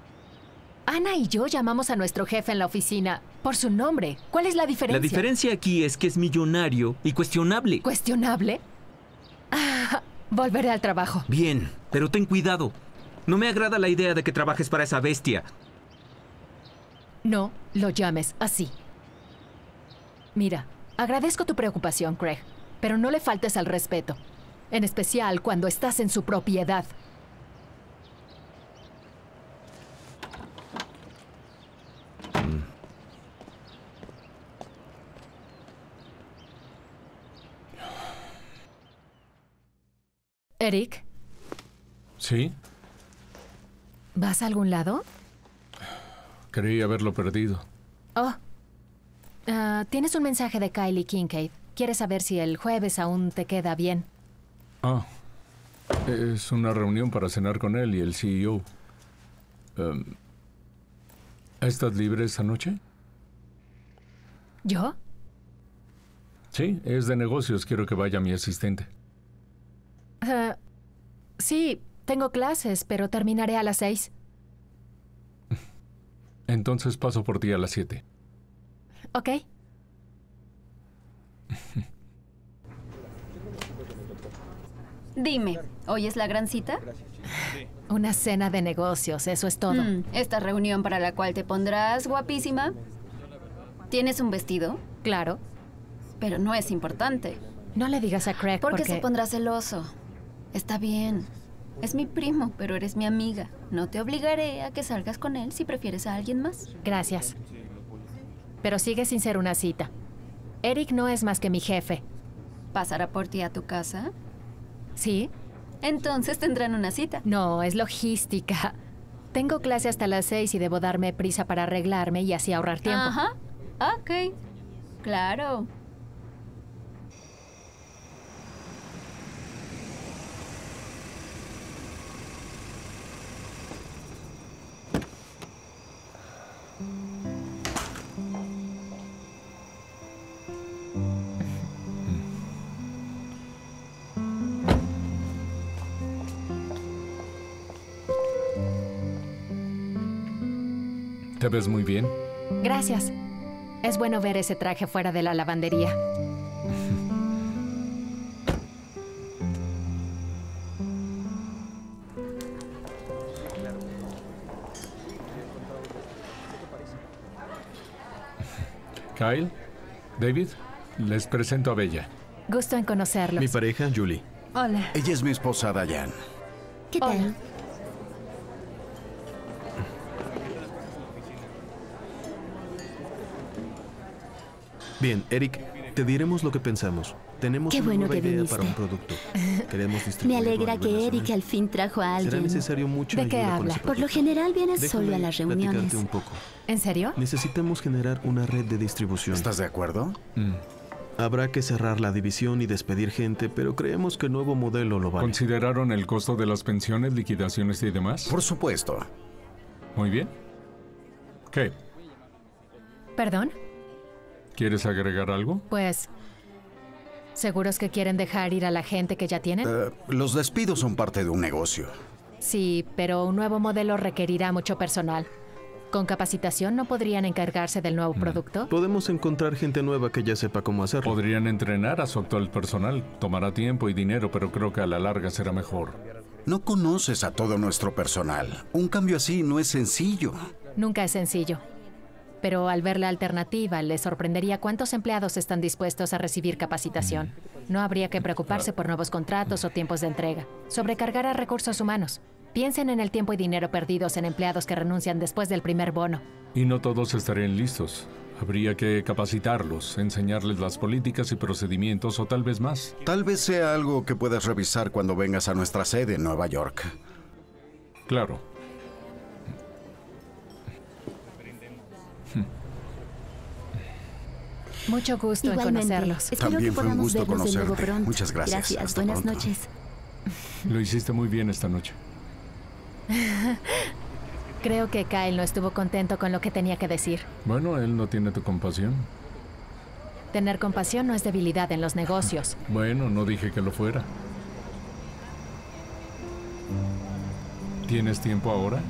Ana y yo llamamos a nuestro jefe en la oficina por su nombre. ¿Cuál es la diferencia? La diferencia aquí es que es millonario y cuestionable. ¿Cuestionable? Ah, volveré al trabajo. Bien, pero ten cuidado. No me agrada la idea de que trabajes para esa bestia. No lo llames así. Mira, agradezco tu preocupación, Craig, pero no le faltes al respeto. En especial cuando estás en su propiedad. Eric, ¿Sí? ¿vas a algún lado? Creí haberlo perdido. Oh. Ah, Tienes un mensaje de Kylie Kincaid. Quiere saber si el jueves aún te queda bien. Ah. Es una reunión para cenar con él y el CEO. Em, ¿Estás libre esta noche? ¿Yo? Sí, es de negocios. Quiero que vaya mi asistente. Ah, sí, tengo clases, pero terminaré a las seis. Entonces paso por ti a las 7. ¿Ok? Dime, ¿hoy es la gran cita? Una cena de negocios, eso es todo. Mm, ¿Esta reunión para la cual te pondrás guapísima? ¿Tienes un vestido? Claro. Pero no es importante. No le digas a Craig Porque porque... se pondrá celoso. Está bien. Es mi primo, pero eres mi amiga. No te obligaré a que salgas con él si prefieres a alguien más. Gracias. Pero sigue sin ser una cita. Eric no es más que mi jefe. ¿Pasará por ti a tu casa? ¿Sí? Entonces tendrán una cita. No, es logística. Tengo clase hasta las seis y debo darme prisa para arreglarme y así ahorrar tiempo. Ajá. Ok. Claro. Te ves muy bien. Gracias. Es bueno ver ese traje fuera de la lavandería. Kyle, David, les presento a Bella. Gusto en conocerlos. Mi pareja, Julie. Hola. Ella es mi esposa, Diane. ¿Qué tal? Bien, Eric, te diremos lo que pensamos. Tenemos Qué una bueno nueva que idea viniste. para un producto. Queremos Me distribuirlo alegra a nivel que Eric al fin trajo a Será alguien. necesario mucha ayuda con ese Por lo general vienes Déjame solo a las reuniones. un poco. ¿En serio? Necesitamos generar una red de distribución. ¿Estás de acuerdo? Habrá que cerrar la división y despedir gente, pero creemos que el nuevo modelo lo vale. ¿Consideraron el costo de las pensiones, liquidaciones y demás? Por supuesto. Muy bien. ¿Qué? ¿Perdón? ¿Quieres agregar algo? Pues... ¿Seguros que quieren dejar ir a la gente que ya tienen? Eh, los despidos son parte de un negocio. Sí, pero un nuevo modelo requerirá mucho personal. ¿Con capacitación no podrían encargarse del nuevo producto? Podemos encontrar gente nueva que ya sepa cómo hacerlo. Podrían entrenar a su actual personal. Tomará tiempo y dinero, pero creo que a la larga será mejor. No conoces a todo nuestro personal. Un cambio así no es sencillo. Nunca es sencillo. Pero al ver la alternativa, les sorprendería cuántos empleados están dispuestos a recibir capacitación. No habría que preocuparse por nuevos contratos o tiempos de entrega. Sobrecargar a recursos humanos. Piensen en el tiempo y dinero perdidos en empleados que renuncian después del primer bono. Y no todos estarían listos. Habría que capacitarlos, enseñarles las políticas y procedimientos o tal vez más. Tal vez sea algo que puedas revisar cuando vengas a nuestra sede en Nueva York. Claro. Mucho gusto en conocerlos. Espero También que fue un gusto conocerte. Muchas gracias. Gracias. Hasta Buenas pronto. noches. Lo hiciste muy bien esta noche. Creo que Kyle no estuvo contento con lo que tenía que decir. Bueno, él no tiene tu compasión. Tener compasión no es debilidad en los negocios. Bueno, no dije que lo fuera. ¿Tienes tiempo ahora?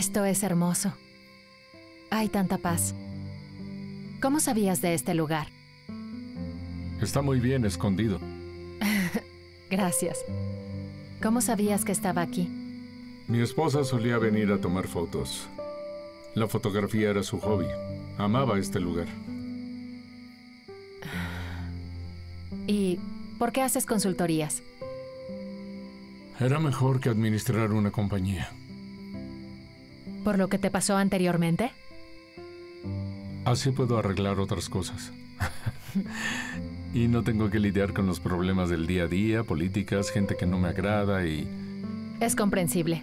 Esto es hermoso. Hay tanta paz. ¿Cómo sabías de este lugar? Está muy bien escondido. Gracias. ¿Cómo sabías que estaba aquí? Mi esposa solía venir a tomar fotos. La fotografía era su hobby. Amaba este lugar. ¿Y por qué haces consultorías? Era mejor que administrar una compañía. ¿Por lo que te pasó anteriormente? Así puedo arreglar otras cosas. y no tengo que lidiar con los problemas del día a día, políticas, gente que no me agrada y... Es comprensible.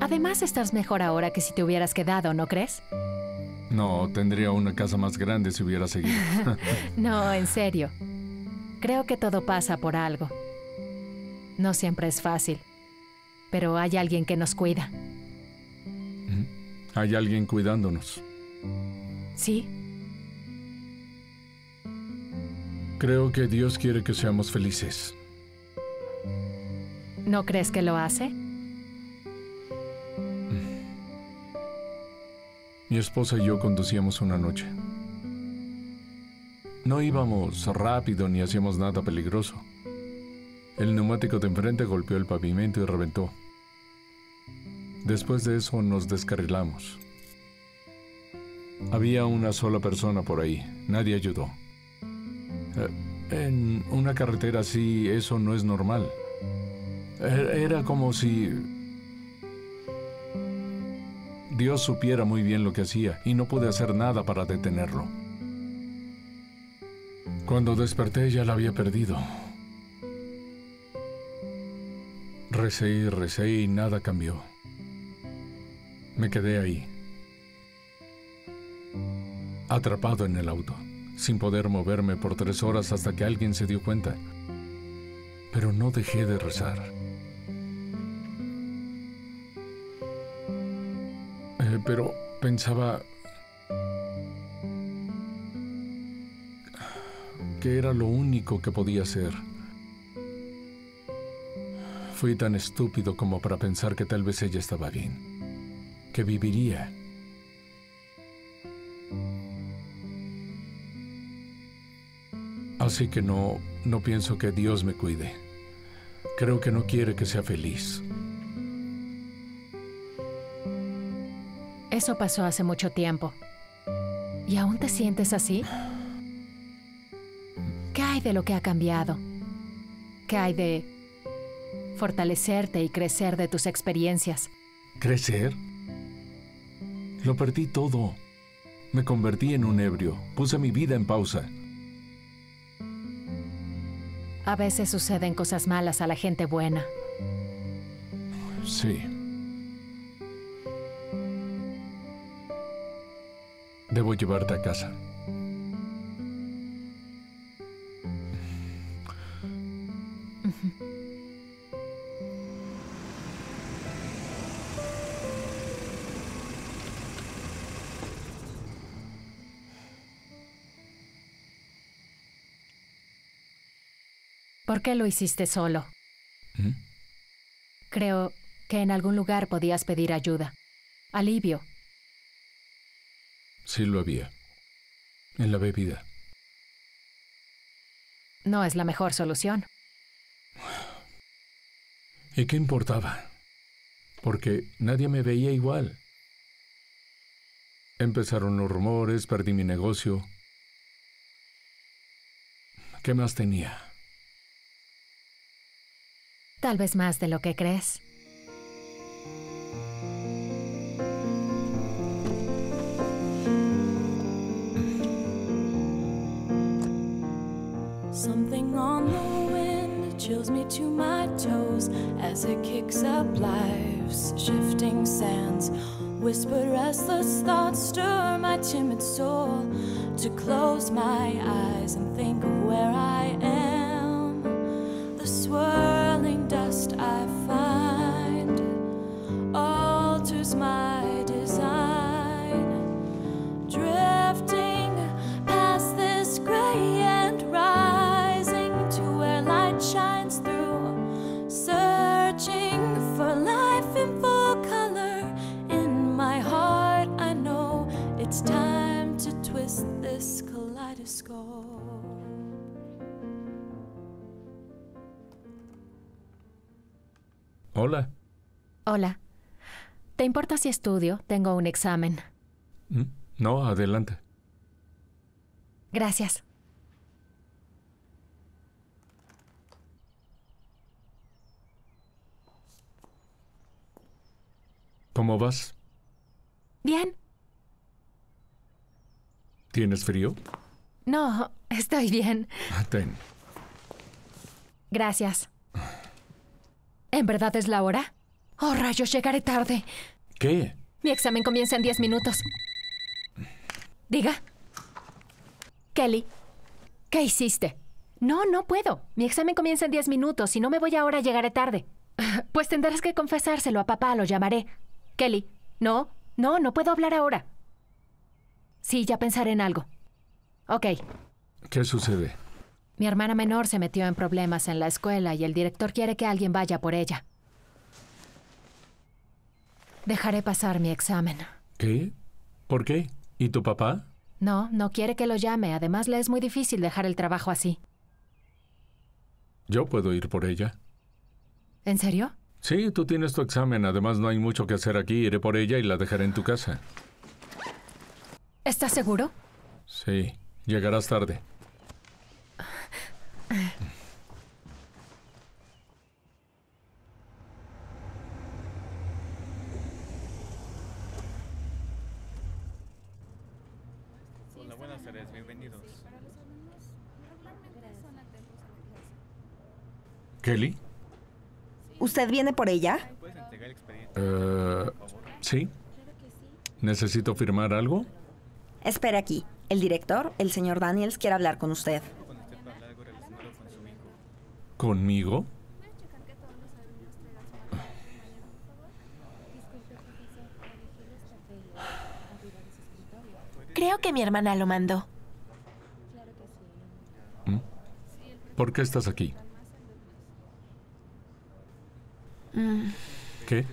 Además, estás mejor ahora que si te hubieras quedado, ¿no crees? No, tendría una casa más grande si hubiera seguido. No, en serio. Creo que todo pasa por algo. No siempre es fácil, pero hay alguien que nos cuida. Hay alguien cuidándonos. ¿Sí? Creo que Dios quiere que seamos felices. ¿No crees que lo hace? Mi esposa y yo conducíamos una noche. No íbamos rápido ni hacíamos nada peligroso. El neumático de enfrente golpeó el pavimento y reventó. Después de eso nos descarrilamos. Había una sola persona por ahí. Nadie ayudó. Eh, En una carretera así, eso no es normal. E- Era como si Dios supiera muy bien lo que hacía y no pude hacer nada para detenerlo. Cuando desperté ya la había perdido. Recé y y nada cambió. Me quedé ahí, atrapado en el auto, sin poder moverme por tres horas hasta que alguien se dio cuenta. Pero no dejé de rezar. Eh, pero pensaba que era lo único que podía hacer. Fui tan estúpido como para pensar que tal vez ella estaba bien, que viviría. Así que no, no pienso que Dios me cuide. Creo que no quiere que sea feliz. Eso pasó hace mucho tiempo. ¿Y aún te sientes así? ¿Qué hay de lo que ha cambiado? ¿Qué hay de fortalecerte y crecer de tus experiencias? ¿Crecer? Lo perdí todo. Me convertí en un ebrio. Puse mi vida en pausa. A veces suceden cosas malas a la gente buena. Sí. Debo llevarte a casa. ¿Por qué lo hiciste solo? ¿Mm? Creo que en algún lugar podías pedir ayuda. Alivio. Sí lo había. En la bebida. No es la mejor solución. ¿Y qué importaba? Porque nadie me veía igual. Empezaron los rumores, perdí mi negocio. ¿Qué más tenía? Tal vez más de lo que crees. Something on the wind chills me to my toes as it kicks up life's shifting sands. Whispered restless thoughts stir my timid soul to close my eyes and think of where I am. The dust I find Hola. Hola. ¿Te importa si estudio? Tengo un examen. ¿Mm? No, adelante. Gracias. ¿Cómo vas? Bien. ¿Tienes frío? No, estoy bien. Ten. Gracias. ¿En verdad es la hora? Oh, rayos, llegaré tarde. ¿Qué? Mi examen comienza en 10 minutos. Diga. Kelly, ¿qué hiciste? No, no puedo. Mi examen comienza en 10 minutos. Si no me voy ahora, llegaré tarde. Pues tendrás que confesárselo a papá, lo llamaré. Kelly, no, no, no puedo hablar ahora. Sí, ya pensaré en algo. Ok, ¿Qué sucede? Mi hermana menor se metió en problemas en la escuela y el director quiere que alguien vaya por ella. Dejaré pasar mi examen. ¿Qué? ¿Por qué? ¿Y tu papá? No, no quiere que lo llame. Además, le es muy difícil dejar el trabajo así. Yo puedo ir por ella. ¿En serio? Sí, tú tienes tu examen. Además, no hay mucho que hacer aquí. Iré por ella y la dejaré en tu casa. ¿Estás seguro? Sí, llegarás tarde. Hola, buenas tardes, bienvenidos. ¿Kelly? ¿Usted viene por ella? Eh, ¿Sí? ¿Necesito firmar algo? Espere aquí. El director, el señor Daniels, quiere hablar con usted. ¿Conmigo? Creo que mi hermana lo mandó. ¿Por qué estás aquí? Mm, ¿Qué?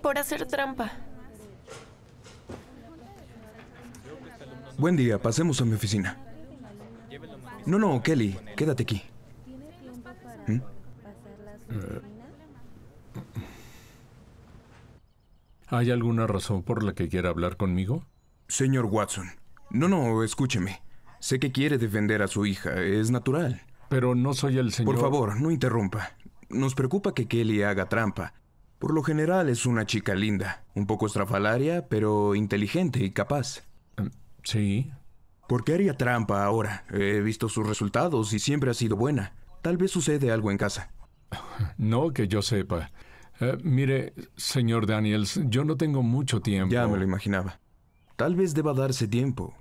por hacer trampa. Buen día, pasemos a mi oficina. No, no, Kelly, quédate aquí. ¿Mm? Eh, ¿Hay alguna razón por la que quiera hablar conmigo? Señor Watson, no, no, escúcheme. Sé que quiere defender a su hija, es natural. Pero no soy el señor... Por favor, no interrumpa. Nos preocupa que Kelly haga trampa. Por lo general es una chica linda, un poco estrafalaria, pero inteligente y capaz. Sí. ¿Por qué haría trampa ahora? He visto sus resultados y siempre ha sido buena. Tal vez sucede algo en casa. No que yo sepa. Eh, mire, señor Daniels, yo no tengo mucho tiempo. Ya me lo imaginaba. Tal vez deba darse tiempo.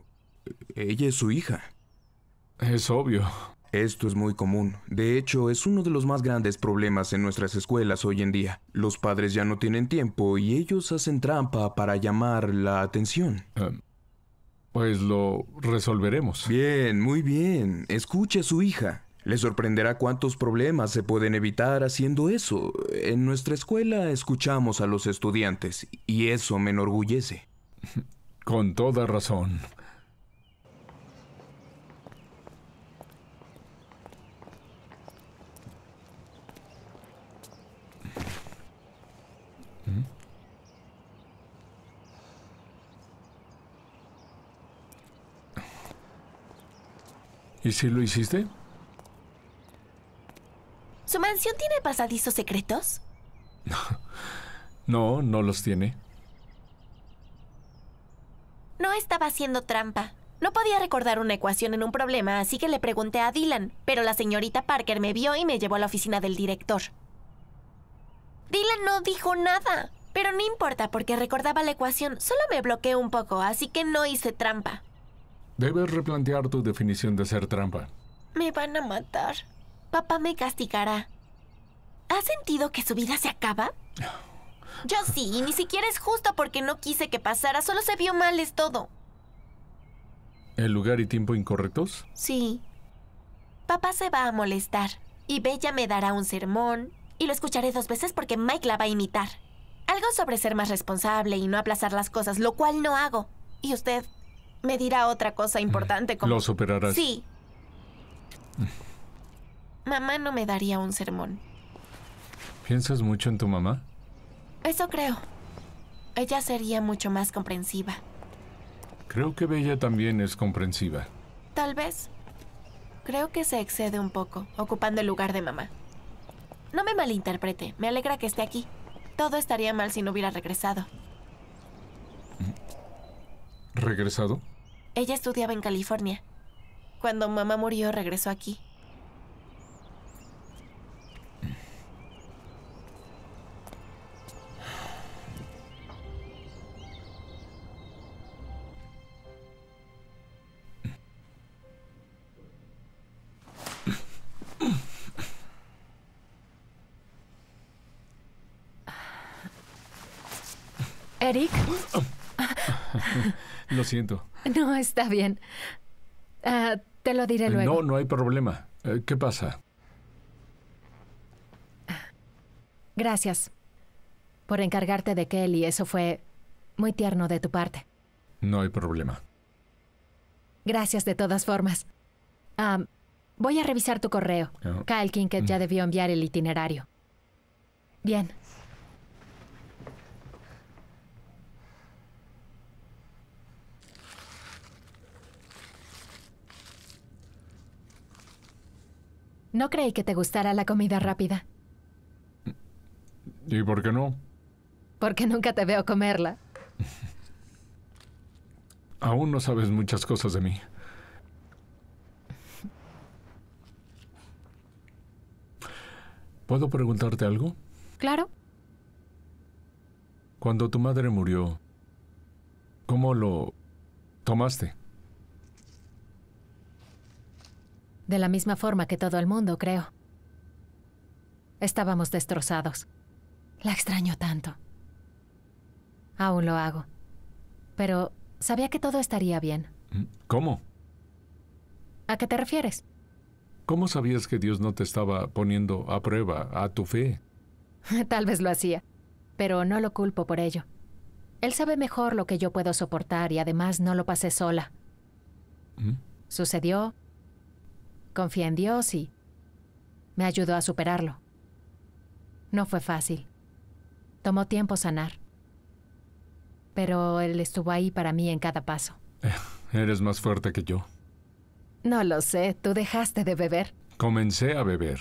Ella es su hija. Es obvio. Esto es muy común. De hecho, es uno de los más grandes problemas en nuestras escuelas hoy en día. Los padres ya no tienen tiempo y ellos hacen trampa para llamar la atención. Eh, pues lo resolveremos. Bien, muy bien. Escuche a su hija. Le sorprenderá cuántos problemas se pueden evitar haciendo eso. En nuestra escuela escuchamos a los estudiantes y eso me enorgullece. Con toda razón. ¿Y si lo hiciste? ¿Su mansión tiene pasadizos secretos? No, no los tiene. No estaba haciendo trampa. No podía recordar una ecuación en un problema, así que le pregunté a Dylan, pero la señorita Parker me vio y me llevó a la oficina del director. Dylan no dijo nada, pero no importa porque recordaba la ecuación, solo me bloqueé un poco, así que no hice trampa. Debes replantear tu definición de ser trampa. Me van a matar. Papá me castigará. ¿Ha sentido que su vida se acaba? Yo sí, y ni siquiera es justo porque no quise que pasara, solo se vio mal, es todo. ¿El lugar y tiempo incorrectos? Sí. Papá se va a molestar y Bella me dará un sermón y lo escucharé dos veces porque Mike la va a imitar. Algo sobre ser más responsable y no aplazar las cosas, lo cual no hago. Y usted me dirá otra cosa importante como... Lo superarás. Sí. Mamá no me daría un sermón. ¿Piensas mucho en tu mamá? Eso creo. Ella sería mucho más comprensiva. Creo que Bella también es comprensiva. Tal vez. Creo que se excede un poco, ocupando el lugar de mamá. No me malinterprete, me alegra que esté aquí. Todo estaría mal si no hubiera regresado. ¿Regresado? Ella estudiaba en California. Cuando mamá murió, regresó aquí. Eric, Lo siento. no está bien. Ah, te lo diré luego. No, no hay problema. Eh, ¿Qué pasa? Gracias por encargarte de Kelly. Eso fue muy tierno de tu parte. No hay problema. Gracias de todas formas. Ah, voy a revisar tu correo. Ah. Kyle Kinkett ya debió enviar el itinerario. Bien. No creí que te gustara la comida rápida, ¿Y por qué no? porque nunca te veo comerla. Aún no sabes muchas cosas de mí. ¿Puedo preguntarte algo? Claro. Cuando tu madre murió, ¿cómo lo tomaste? De la misma forma que todo el mundo, creo. Estábamos destrozados. La extraño tanto. Aún lo hago. Pero sabía que todo estaría bien. ¿Cómo? ¿A qué te refieres? ¿Cómo sabías que Dios no te estaba poniendo a prueba a tu fe? Tal vez lo hacía, pero no lo culpo por ello. Él sabe mejor lo que yo puedo soportar y además no lo pasé sola. ¿Mm? Sucedió, confié en Dios y me ayudó a superarlo. No fue fácil. Tomó tiempo sanar. Pero Él estuvo ahí para mí en cada paso. Eres más fuerte que yo. No lo sé, tú dejaste de beber. Comencé a beber.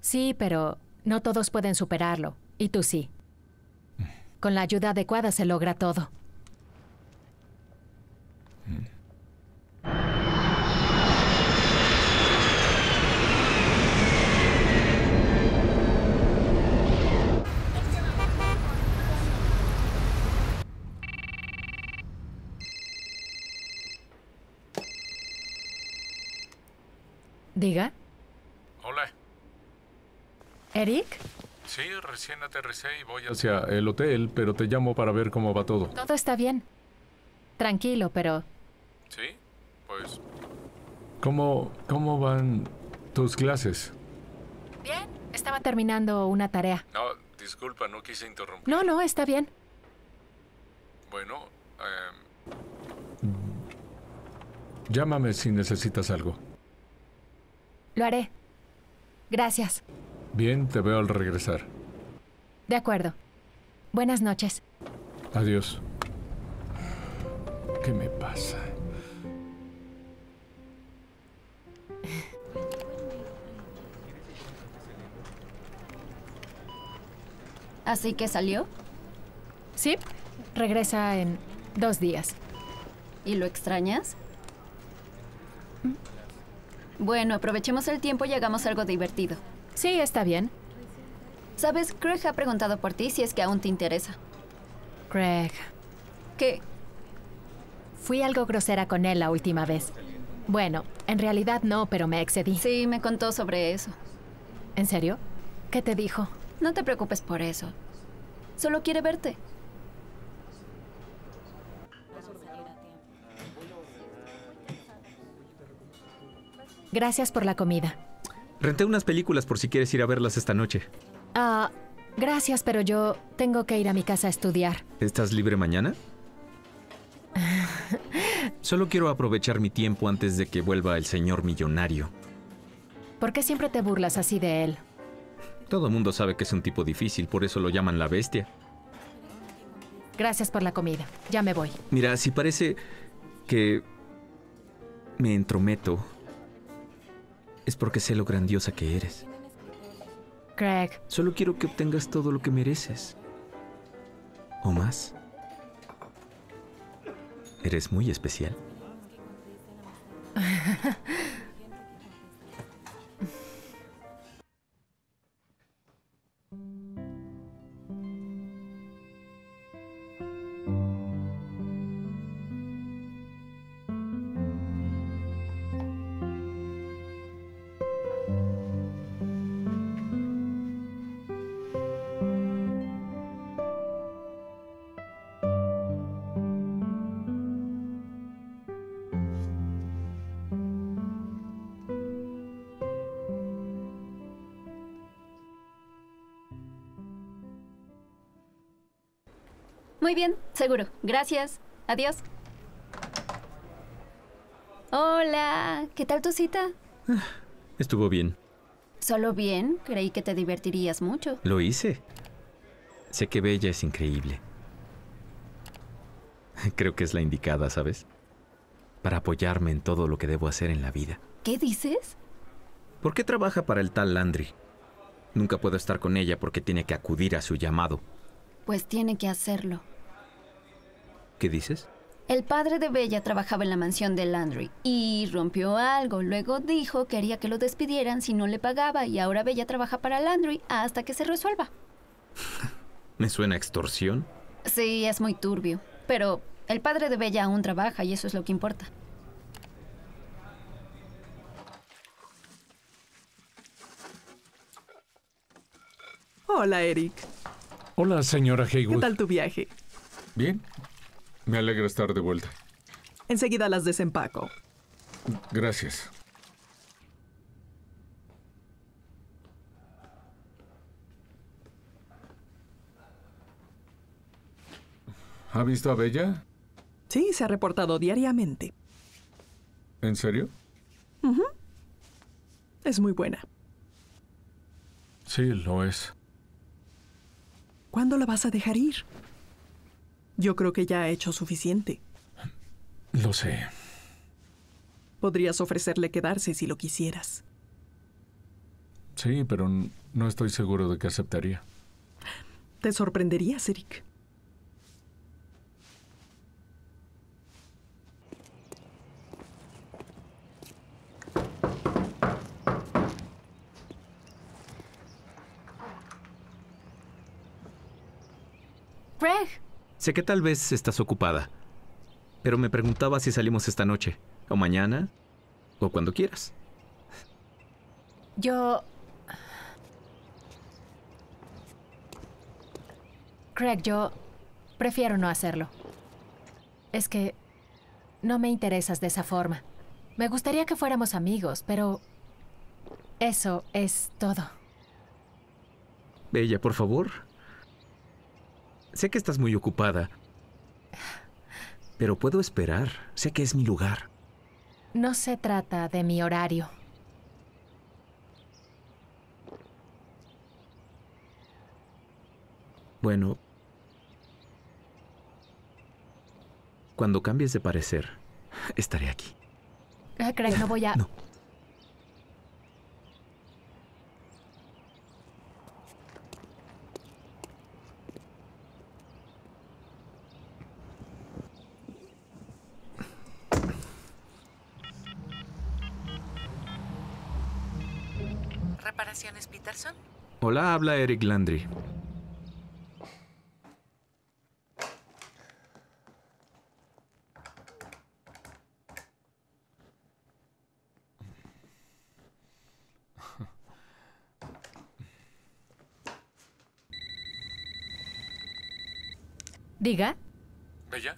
Sí, pero no todos pueden superarlo, y tú sí. Con la ayuda adecuada se logra todo. Diga, Hola. Eric, Sí, recién aterricé y voy hacia el hotel, pero te llamo para ver cómo va todo. todo está bien. Tranquilo, pero ¿Sí? Pues... ¿Cómo, cómo van tus clases? Bien, estaba terminando una tarea. No, disculpa, no quise interrumpir. No, no, está bien. Bueno, em, llámame si necesitas algo. Lo haré. Gracias. Bien, te veo al regresar. De acuerdo. Buenas noches. Adiós. ¿Qué me pasa? ¿Así que salió? Sí, regresa en dos días. ¿Y lo extrañas? Bueno, aprovechemos el tiempo y hagamos algo divertido. Sí, está bien. Sabes, Craig ha preguntado por ti si es que aún te interesa. Craig. ¿Qué? Fui algo grosera con él la última vez. Bueno, en realidad no, pero me excedí. Sí, me contó sobre eso. ¿En serio? ¿Qué te dijo? No te preocupes por eso. Solo quiere verte. Gracias por la comida. Renté unas películas por si quieres ir a verlas esta noche. Ah, gracias, pero yo tengo que ir a mi casa a estudiar. ¿Estás libre mañana? Solo quiero aprovechar mi tiempo antes de que vuelva el señor millonario. ¿Por qué siempre te burlas así de él? Todo el mundo sabe que es un tipo difícil, por eso lo llaman la bestia. Gracias por la comida. Ya me voy. Mira, si parece que me entrometo, es porque sé lo grandiosa que eres. Craig. Solo quiero que obtengas todo lo que mereces. ¿O más? Eres muy especial. Muy bien, seguro. Gracias. Adiós. Hola, ¿qué tal tu cita? Estuvo bien. Solo bien, creí que te divertirías mucho. Lo hice. Sé que Bella es increíble. Creo que es la indicada, ¿sabes? Para apoyarme en todo lo que debo hacer en la vida. ¿Qué dices? ¿Por qué trabaja para el tal Landry? Nunca puedo estar con ella porque tiene que acudir a su llamado. Pues tiene que hacerlo. ¿Qué dices? El padre de Bella trabajaba en la mansión de Landry y rompió algo. Luego dijo que quería que lo despidieran si no le pagaba y ahora Bella trabaja para Landry hasta que se resuelva. ¿Me suena a extorsión? Sí, es muy turbio. Pero el padre de Bella aún trabaja y eso es lo que importa. Hola, Eric. Hola, señora Haywood. ¿Qué tal tu viaje? Bien. Me alegra estar de vuelta. Enseguida las desempaco. Gracias. ¿Ha visto a Bella? Sí, se ha reportado diariamente. ¿En serio? Ujú. Es muy buena. Sí, lo es. ¿Cuándo la vas a dejar ir? Yo creo que ya ha hecho suficiente. Lo sé. Podrías ofrecerle quedarse si lo quisieras. Sí, pero no estoy seguro de que aceptaría. Te sorprenderías, Eric. Craig, Sé que tal vez estás ocupada, pero me preguntaba si salimos esta noche, o mañana, o cuando quieras. Yo... Craig, yo prefiero no hacerlo. Es que no me interesas de esa forma. Me gustaría que fuéramos amigos, pero Eso es todo. Bella, por favor. Sé que estás muy ocupada. Pero puedo esperar. Sé que es mi lugar. No se trata de mi horario. Bueno. Cuando cambies de parecer, estaré aquí. Ah, Craig, no voy a... No. ¿Reparaciones Peterson? Hola, habla Eric Landry. Diga. Bella.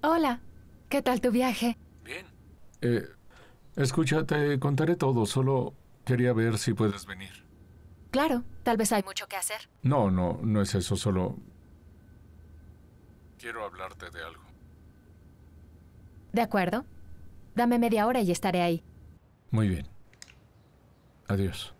Hola. ¿Qué tal tu viaje? Bien. Eh, escucha, te contaré todo. Solo quería ver si puedes venir. Claro, tal vez hay mucho que hacer. No, no, no es eso. Solo quiero hablarte de algo. ¿De acuerdo? Dame media hora y estaré ahí. Muy bien. Adiós.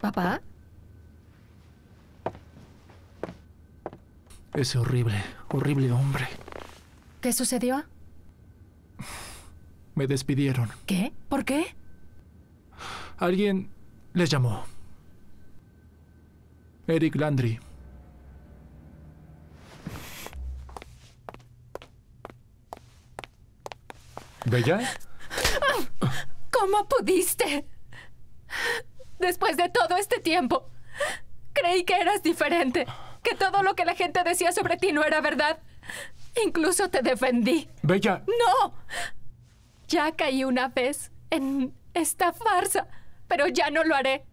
¿Papá? Ese horrible, horrible hombre. ¿Qué sucedió? Me despidieron. ¿Qué? ¿Por qué? Alguien les llamó. Eric Landry. ¿Bella? ¿Cómo pudiste? Después de todo este tiempo, creí que eras diferente, que todo lo que la gente decía sobre ti no era verdad. Incluso te defendí. Bella. No. Ya caí una vez en esta farsa, pero ya no lo haré.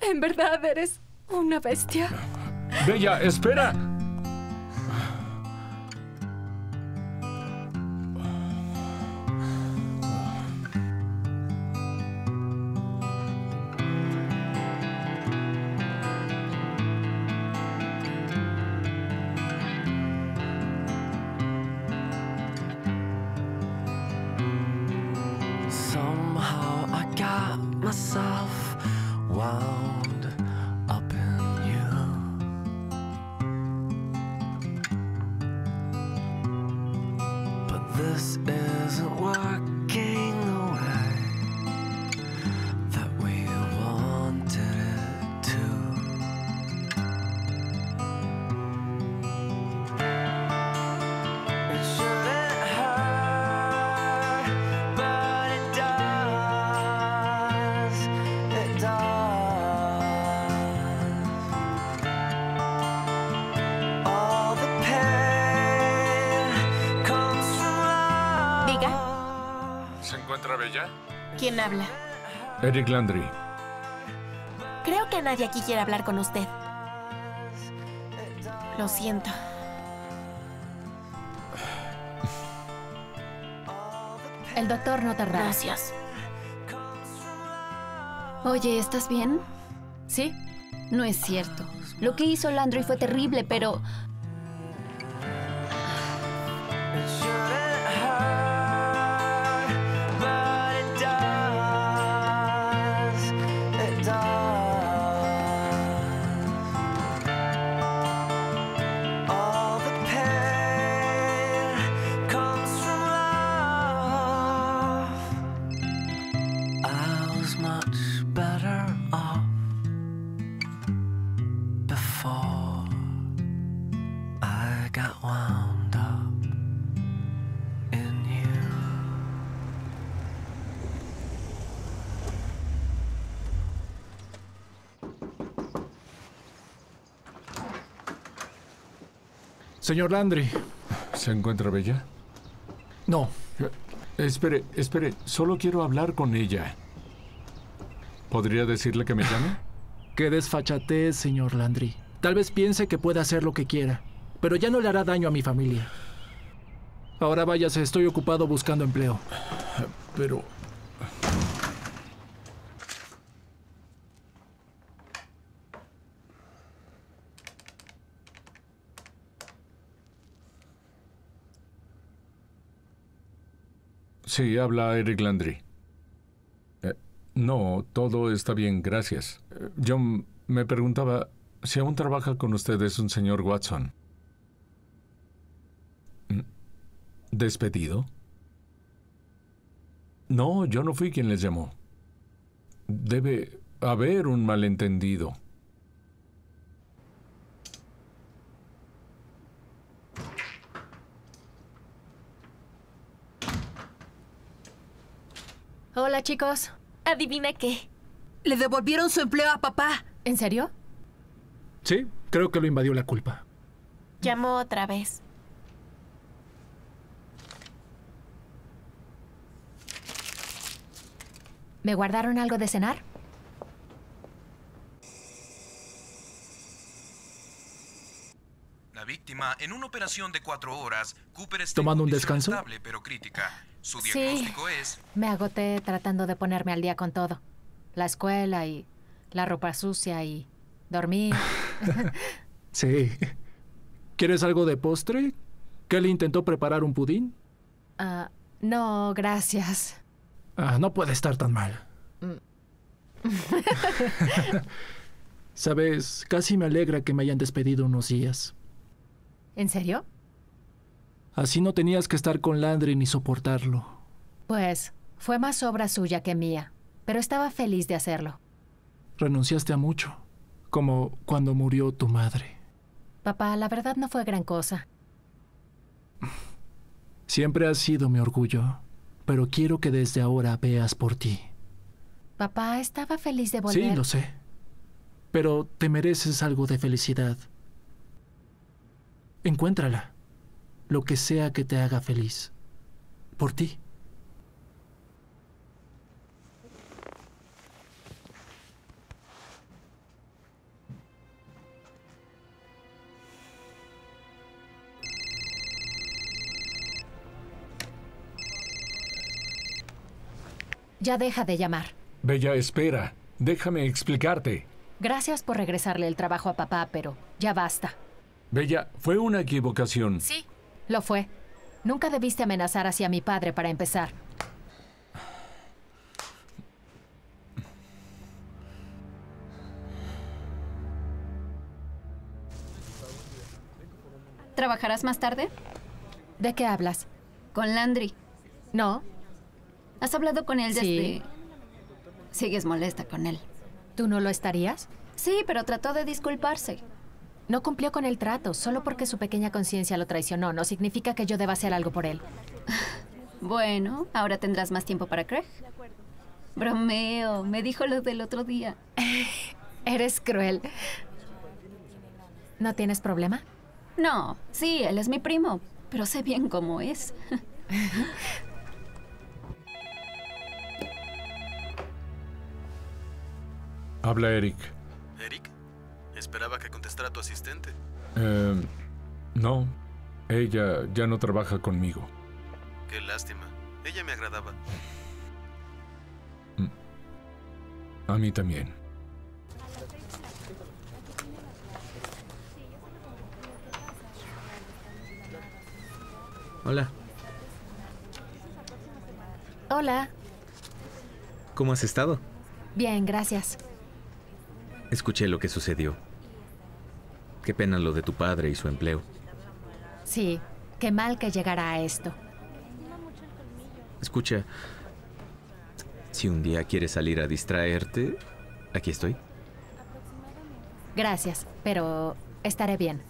En verdad eres una bestia. Bella, espera. ¿Quién habla? Eric Landry. Creo que nadie aquí quiere hablar con usted. Lo siento. El doctor no tardará. Gracias. Oye, ¿estás bien? ¿Sí? No es cierto. Lo que hizo Landry fue terrible, pero Señor Landry. ¿Se encuentra Bella? No. Eh, Espere, espere. Solo quiero hablar con ella. ¿Podría decirle que me llame? Qué desfachatez, señor Landry. Tal vez piense que puede hacer lo que quiera, pero ya no le hará daño a mi familia. Ahora váyase, estoy ocupado buscando empleo. Pero... Sí, habla Eric Landry. Eh, no, todo está bien, gracias. Eh, Yo me preguntaba si aún trabaja con ustedes un señor Watson. Mm, ¿Despedido? No, yo no fui quien les llamó. Debe haber un malentendido. Hola, chicos. ¿Adivina qué? Le devolvieron su empleo a papá. ¿En serio? Sí, creo que lo invadió la culpa. Llamó otra vez. ¿Me guardaron algo de cenar? La víctima, en una operación de cuatro horas, Cooper está ¿Tomando un descanso? estable pero crítica. Su Sí. es Me agoté tratando de ponerme al día con todo. La escuela y la ropa sucia y dormir. Sí. ¿Quieres algo de postre? ¿Kelly intentó preparar un pudín? Ah, no, gracias. Ah, no puede estar tan mal. Sabes, casi me alegra que me hayan despedido unos días. ¿En serio? Así no tenías que estar con Landry ni soportarlo. Pues fue más obra suya que mía, pero estaba feliz de hacerlo. Renunciaste a mucho, como cuando murió tu madre. Papá, la verdad no fue gran cosa. Siempre has sido mi orgullo, pero quiero que desde ahora veas por ti. Papá estaba feliz de volver. Sí, lo sé. Pero te mereces algo de felicidad. Encuéntrala. Lo que sea que te haga feliz. Por ti. Ya deja de llamar. Bella, espera. Déjame explicarte. Gracias por regresarle el trabajo a papá, pero ya basta. Bella, fue una equivocación. Sí. Lo fue. Nunca debiste amenazar hacia mi padre para empezar. ¿Trabajarás más tarde? ¿De qué hablas? Con Landry. No. ¿Has hablado con él desde...? Sí. Sigues molesta con él. ¿Tú no lo estarías? Sí, pero trató de disculparse. No cumplió con el trato. Solo porque su pequeña conciencia lo traicionó no significa que yo deba hacer algo por él. Bueno, ahora tendrás más tiempo para Craig. Bromeo, me dijo lo del otro día. Eres cruel. ¿No tienes problema? No, sí, él es mi primo, pero sé bien cómo es. Habla Eric. Eric, esperaba que contestara tu asistente. Eh, no, ella ya no trabaja conmigo. Qué lástima. Ella me agradaba. A mí también. Hola, Hola. ¿cómo has estado? Bien, gracias. Escuché lo que sucedió. Qué pena lo de tu padre y su empleo. Sí, qué mal que llegara a esto. Escucha, si un día quieres salir a distraerte, aquí estoy. Gracias, pero estaré bien.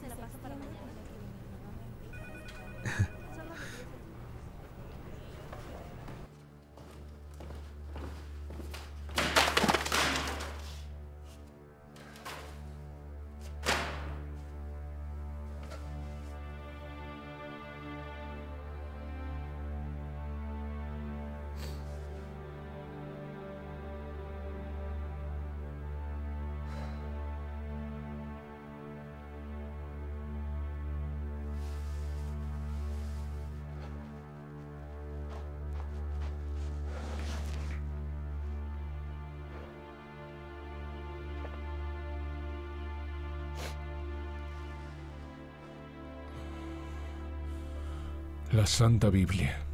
Santa Biblia.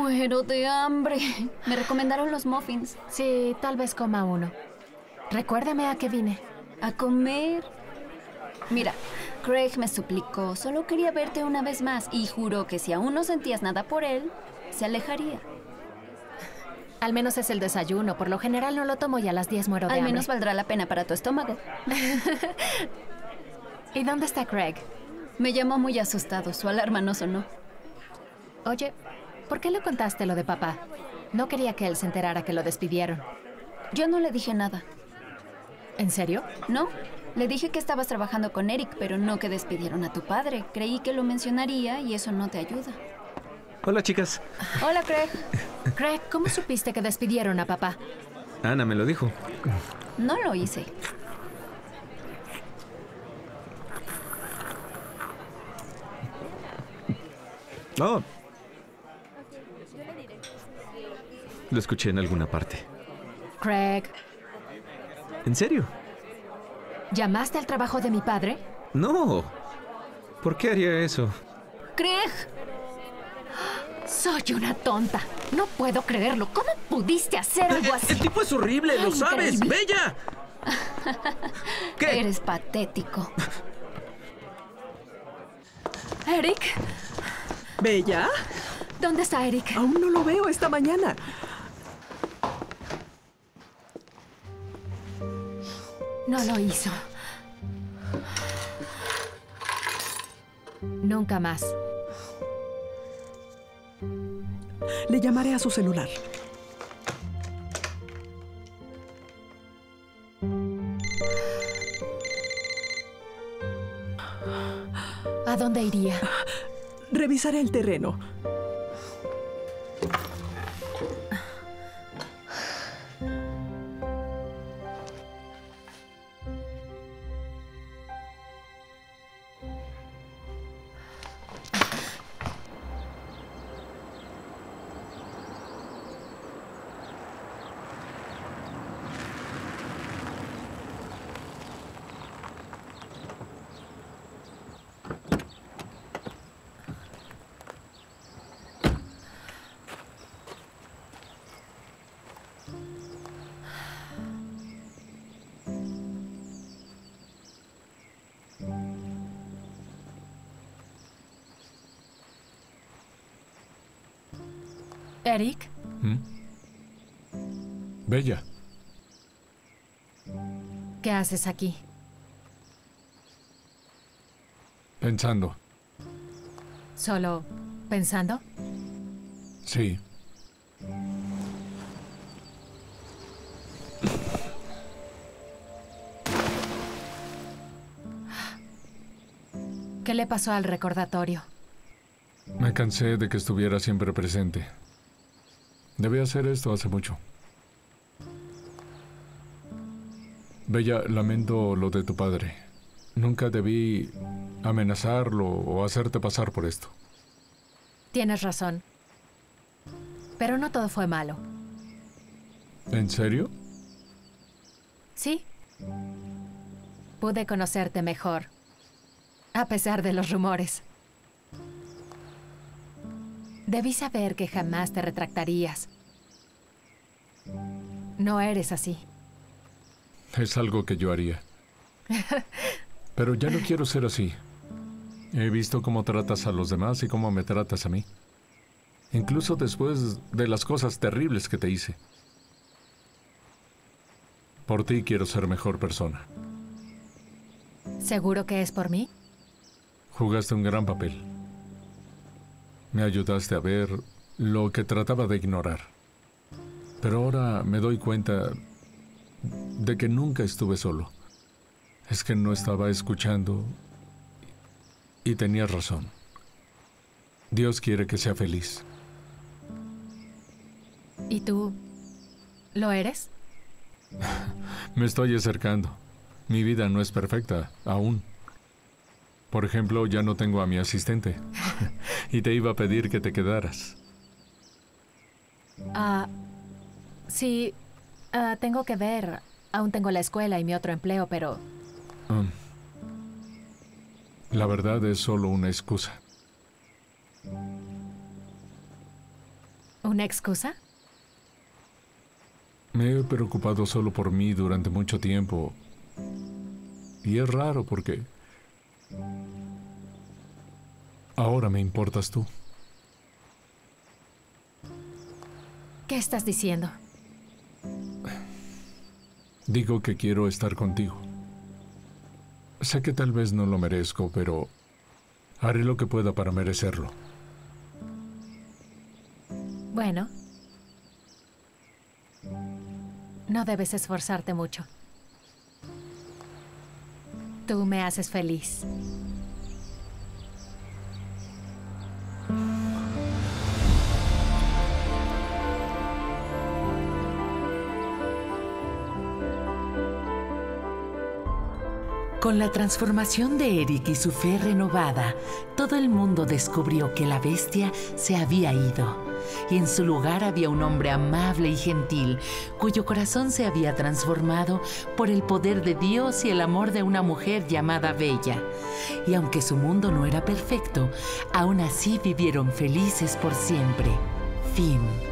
Muero de hambre. Me recomendaron los muffins. Sí, tal vez coma uno. Recuérdame a qué vine. A comer. Mira, Craig me suplicó, solo quería verte una vez más y juró que si aún no sentías nada por él, se alejaría. Al menos es el desayuno. Por lo general no lo tomo y a las 10 muero de Al hambre. menos valdrá la pena para tu estómago. ¿Y dónde está Craig? Me llamó muy asustado. Su alarma no sonó. Oye, ¿por qué le contaste lo de papá? No quería que él se enterara que lo despidieron. Yo no le dije nada. ¿En serio? No. Le dije que estabas trabajando con Eric, pero no que despidieron a tu padre. Creí que lo mencionaría y eso no te ayuda. Hola, chicas. Hola, Craig. Craig, ¿cómo supiste que despidieron a papá? Ana me lo dijo. No lo hice. Oh. Lo escuché en alguna parte. Craig, ¿En serio? ¿llamaste al trabajo de mi padre? No. ¿Por qué haría eso? Craig. Soy una tonta. No puedo creerlo. ¿Cómo pudiste hacer algo así? El tipo es horrible, lo sabes. Increíble. ¡Bella! Eres patético. Eric, ¿Bella? ¿dónde está Eric? Aún no lo veo esta mañana. No lo hizo. Nunca más. Le llamaré a su celular. ¿A dónde iría? Revisaré el terreno. Eric, ¿Mm? Bella, ¿qué haces aquí? pensando. ¿Solo pensando? Sí. ¿Qué le pasó al recordatorio? Me cansé de que estuviera siempre presente. Debí hacer esto hace mucho. Bella, lamento lo de tu padre. Nunca debí amenazarlo o hacerte pasar por esto. Tienes razón. Pero no todo fue malo. ¿En serio? Sí. Pude conocerte mejor. A pesar de los rumores. Debí saber que jamás te retractarías. No eres así. Es algo que yo haría. Pero ya no quiero ser así. He visto cómo tratas a los demás y cómo me tratas a mí. Incluso después de las cosas terribles que te hice. Por ti quiero ser mejor persona. ¿Seguro que es por mí? Jugaste un gran papel. Me ayudaste a ver lo que trataba de ignorar. Pero ahora me doy cuenta de que nunca estuve solo. Es que no estaba escuchando y tenías razón. Dios quiere que sea feliz. ¿Y tú lo eres? Me estoy acercando. Mi vida no es perfecta, aún. Por ejemplo, ya no tengo a mi asistente. y te iba a pedir que te quedaras. Ah, sí, ah, tengo que ver. Aún tengo la escuela y mi otro empleo, pero... Um, la verdad es solo una excusa. ¿Una excusa? Me he preocupado solo por mí durante mucho tiempo. Y es raro porque... Ahora me importas tú. ¿Qué estás diciendo? Digo que quiero estar contigo. Sé que tal vez no lo merezco, pero haré lo que pueda para merecerlo. Bueno. No debes esforzarte mucho. Tú me haces feliz. Con la transformación de Eric y su fe renovada, todo el mundo descubrió que la bestia se había ido y en su lugar había un hombre amable y gentil cuyo corazón se había transformado por el poder de Dios y el amor de una mujer llamada Bella. Y aunque su mundo no era perfecto, aún así vivieron felices por siempre. Fin.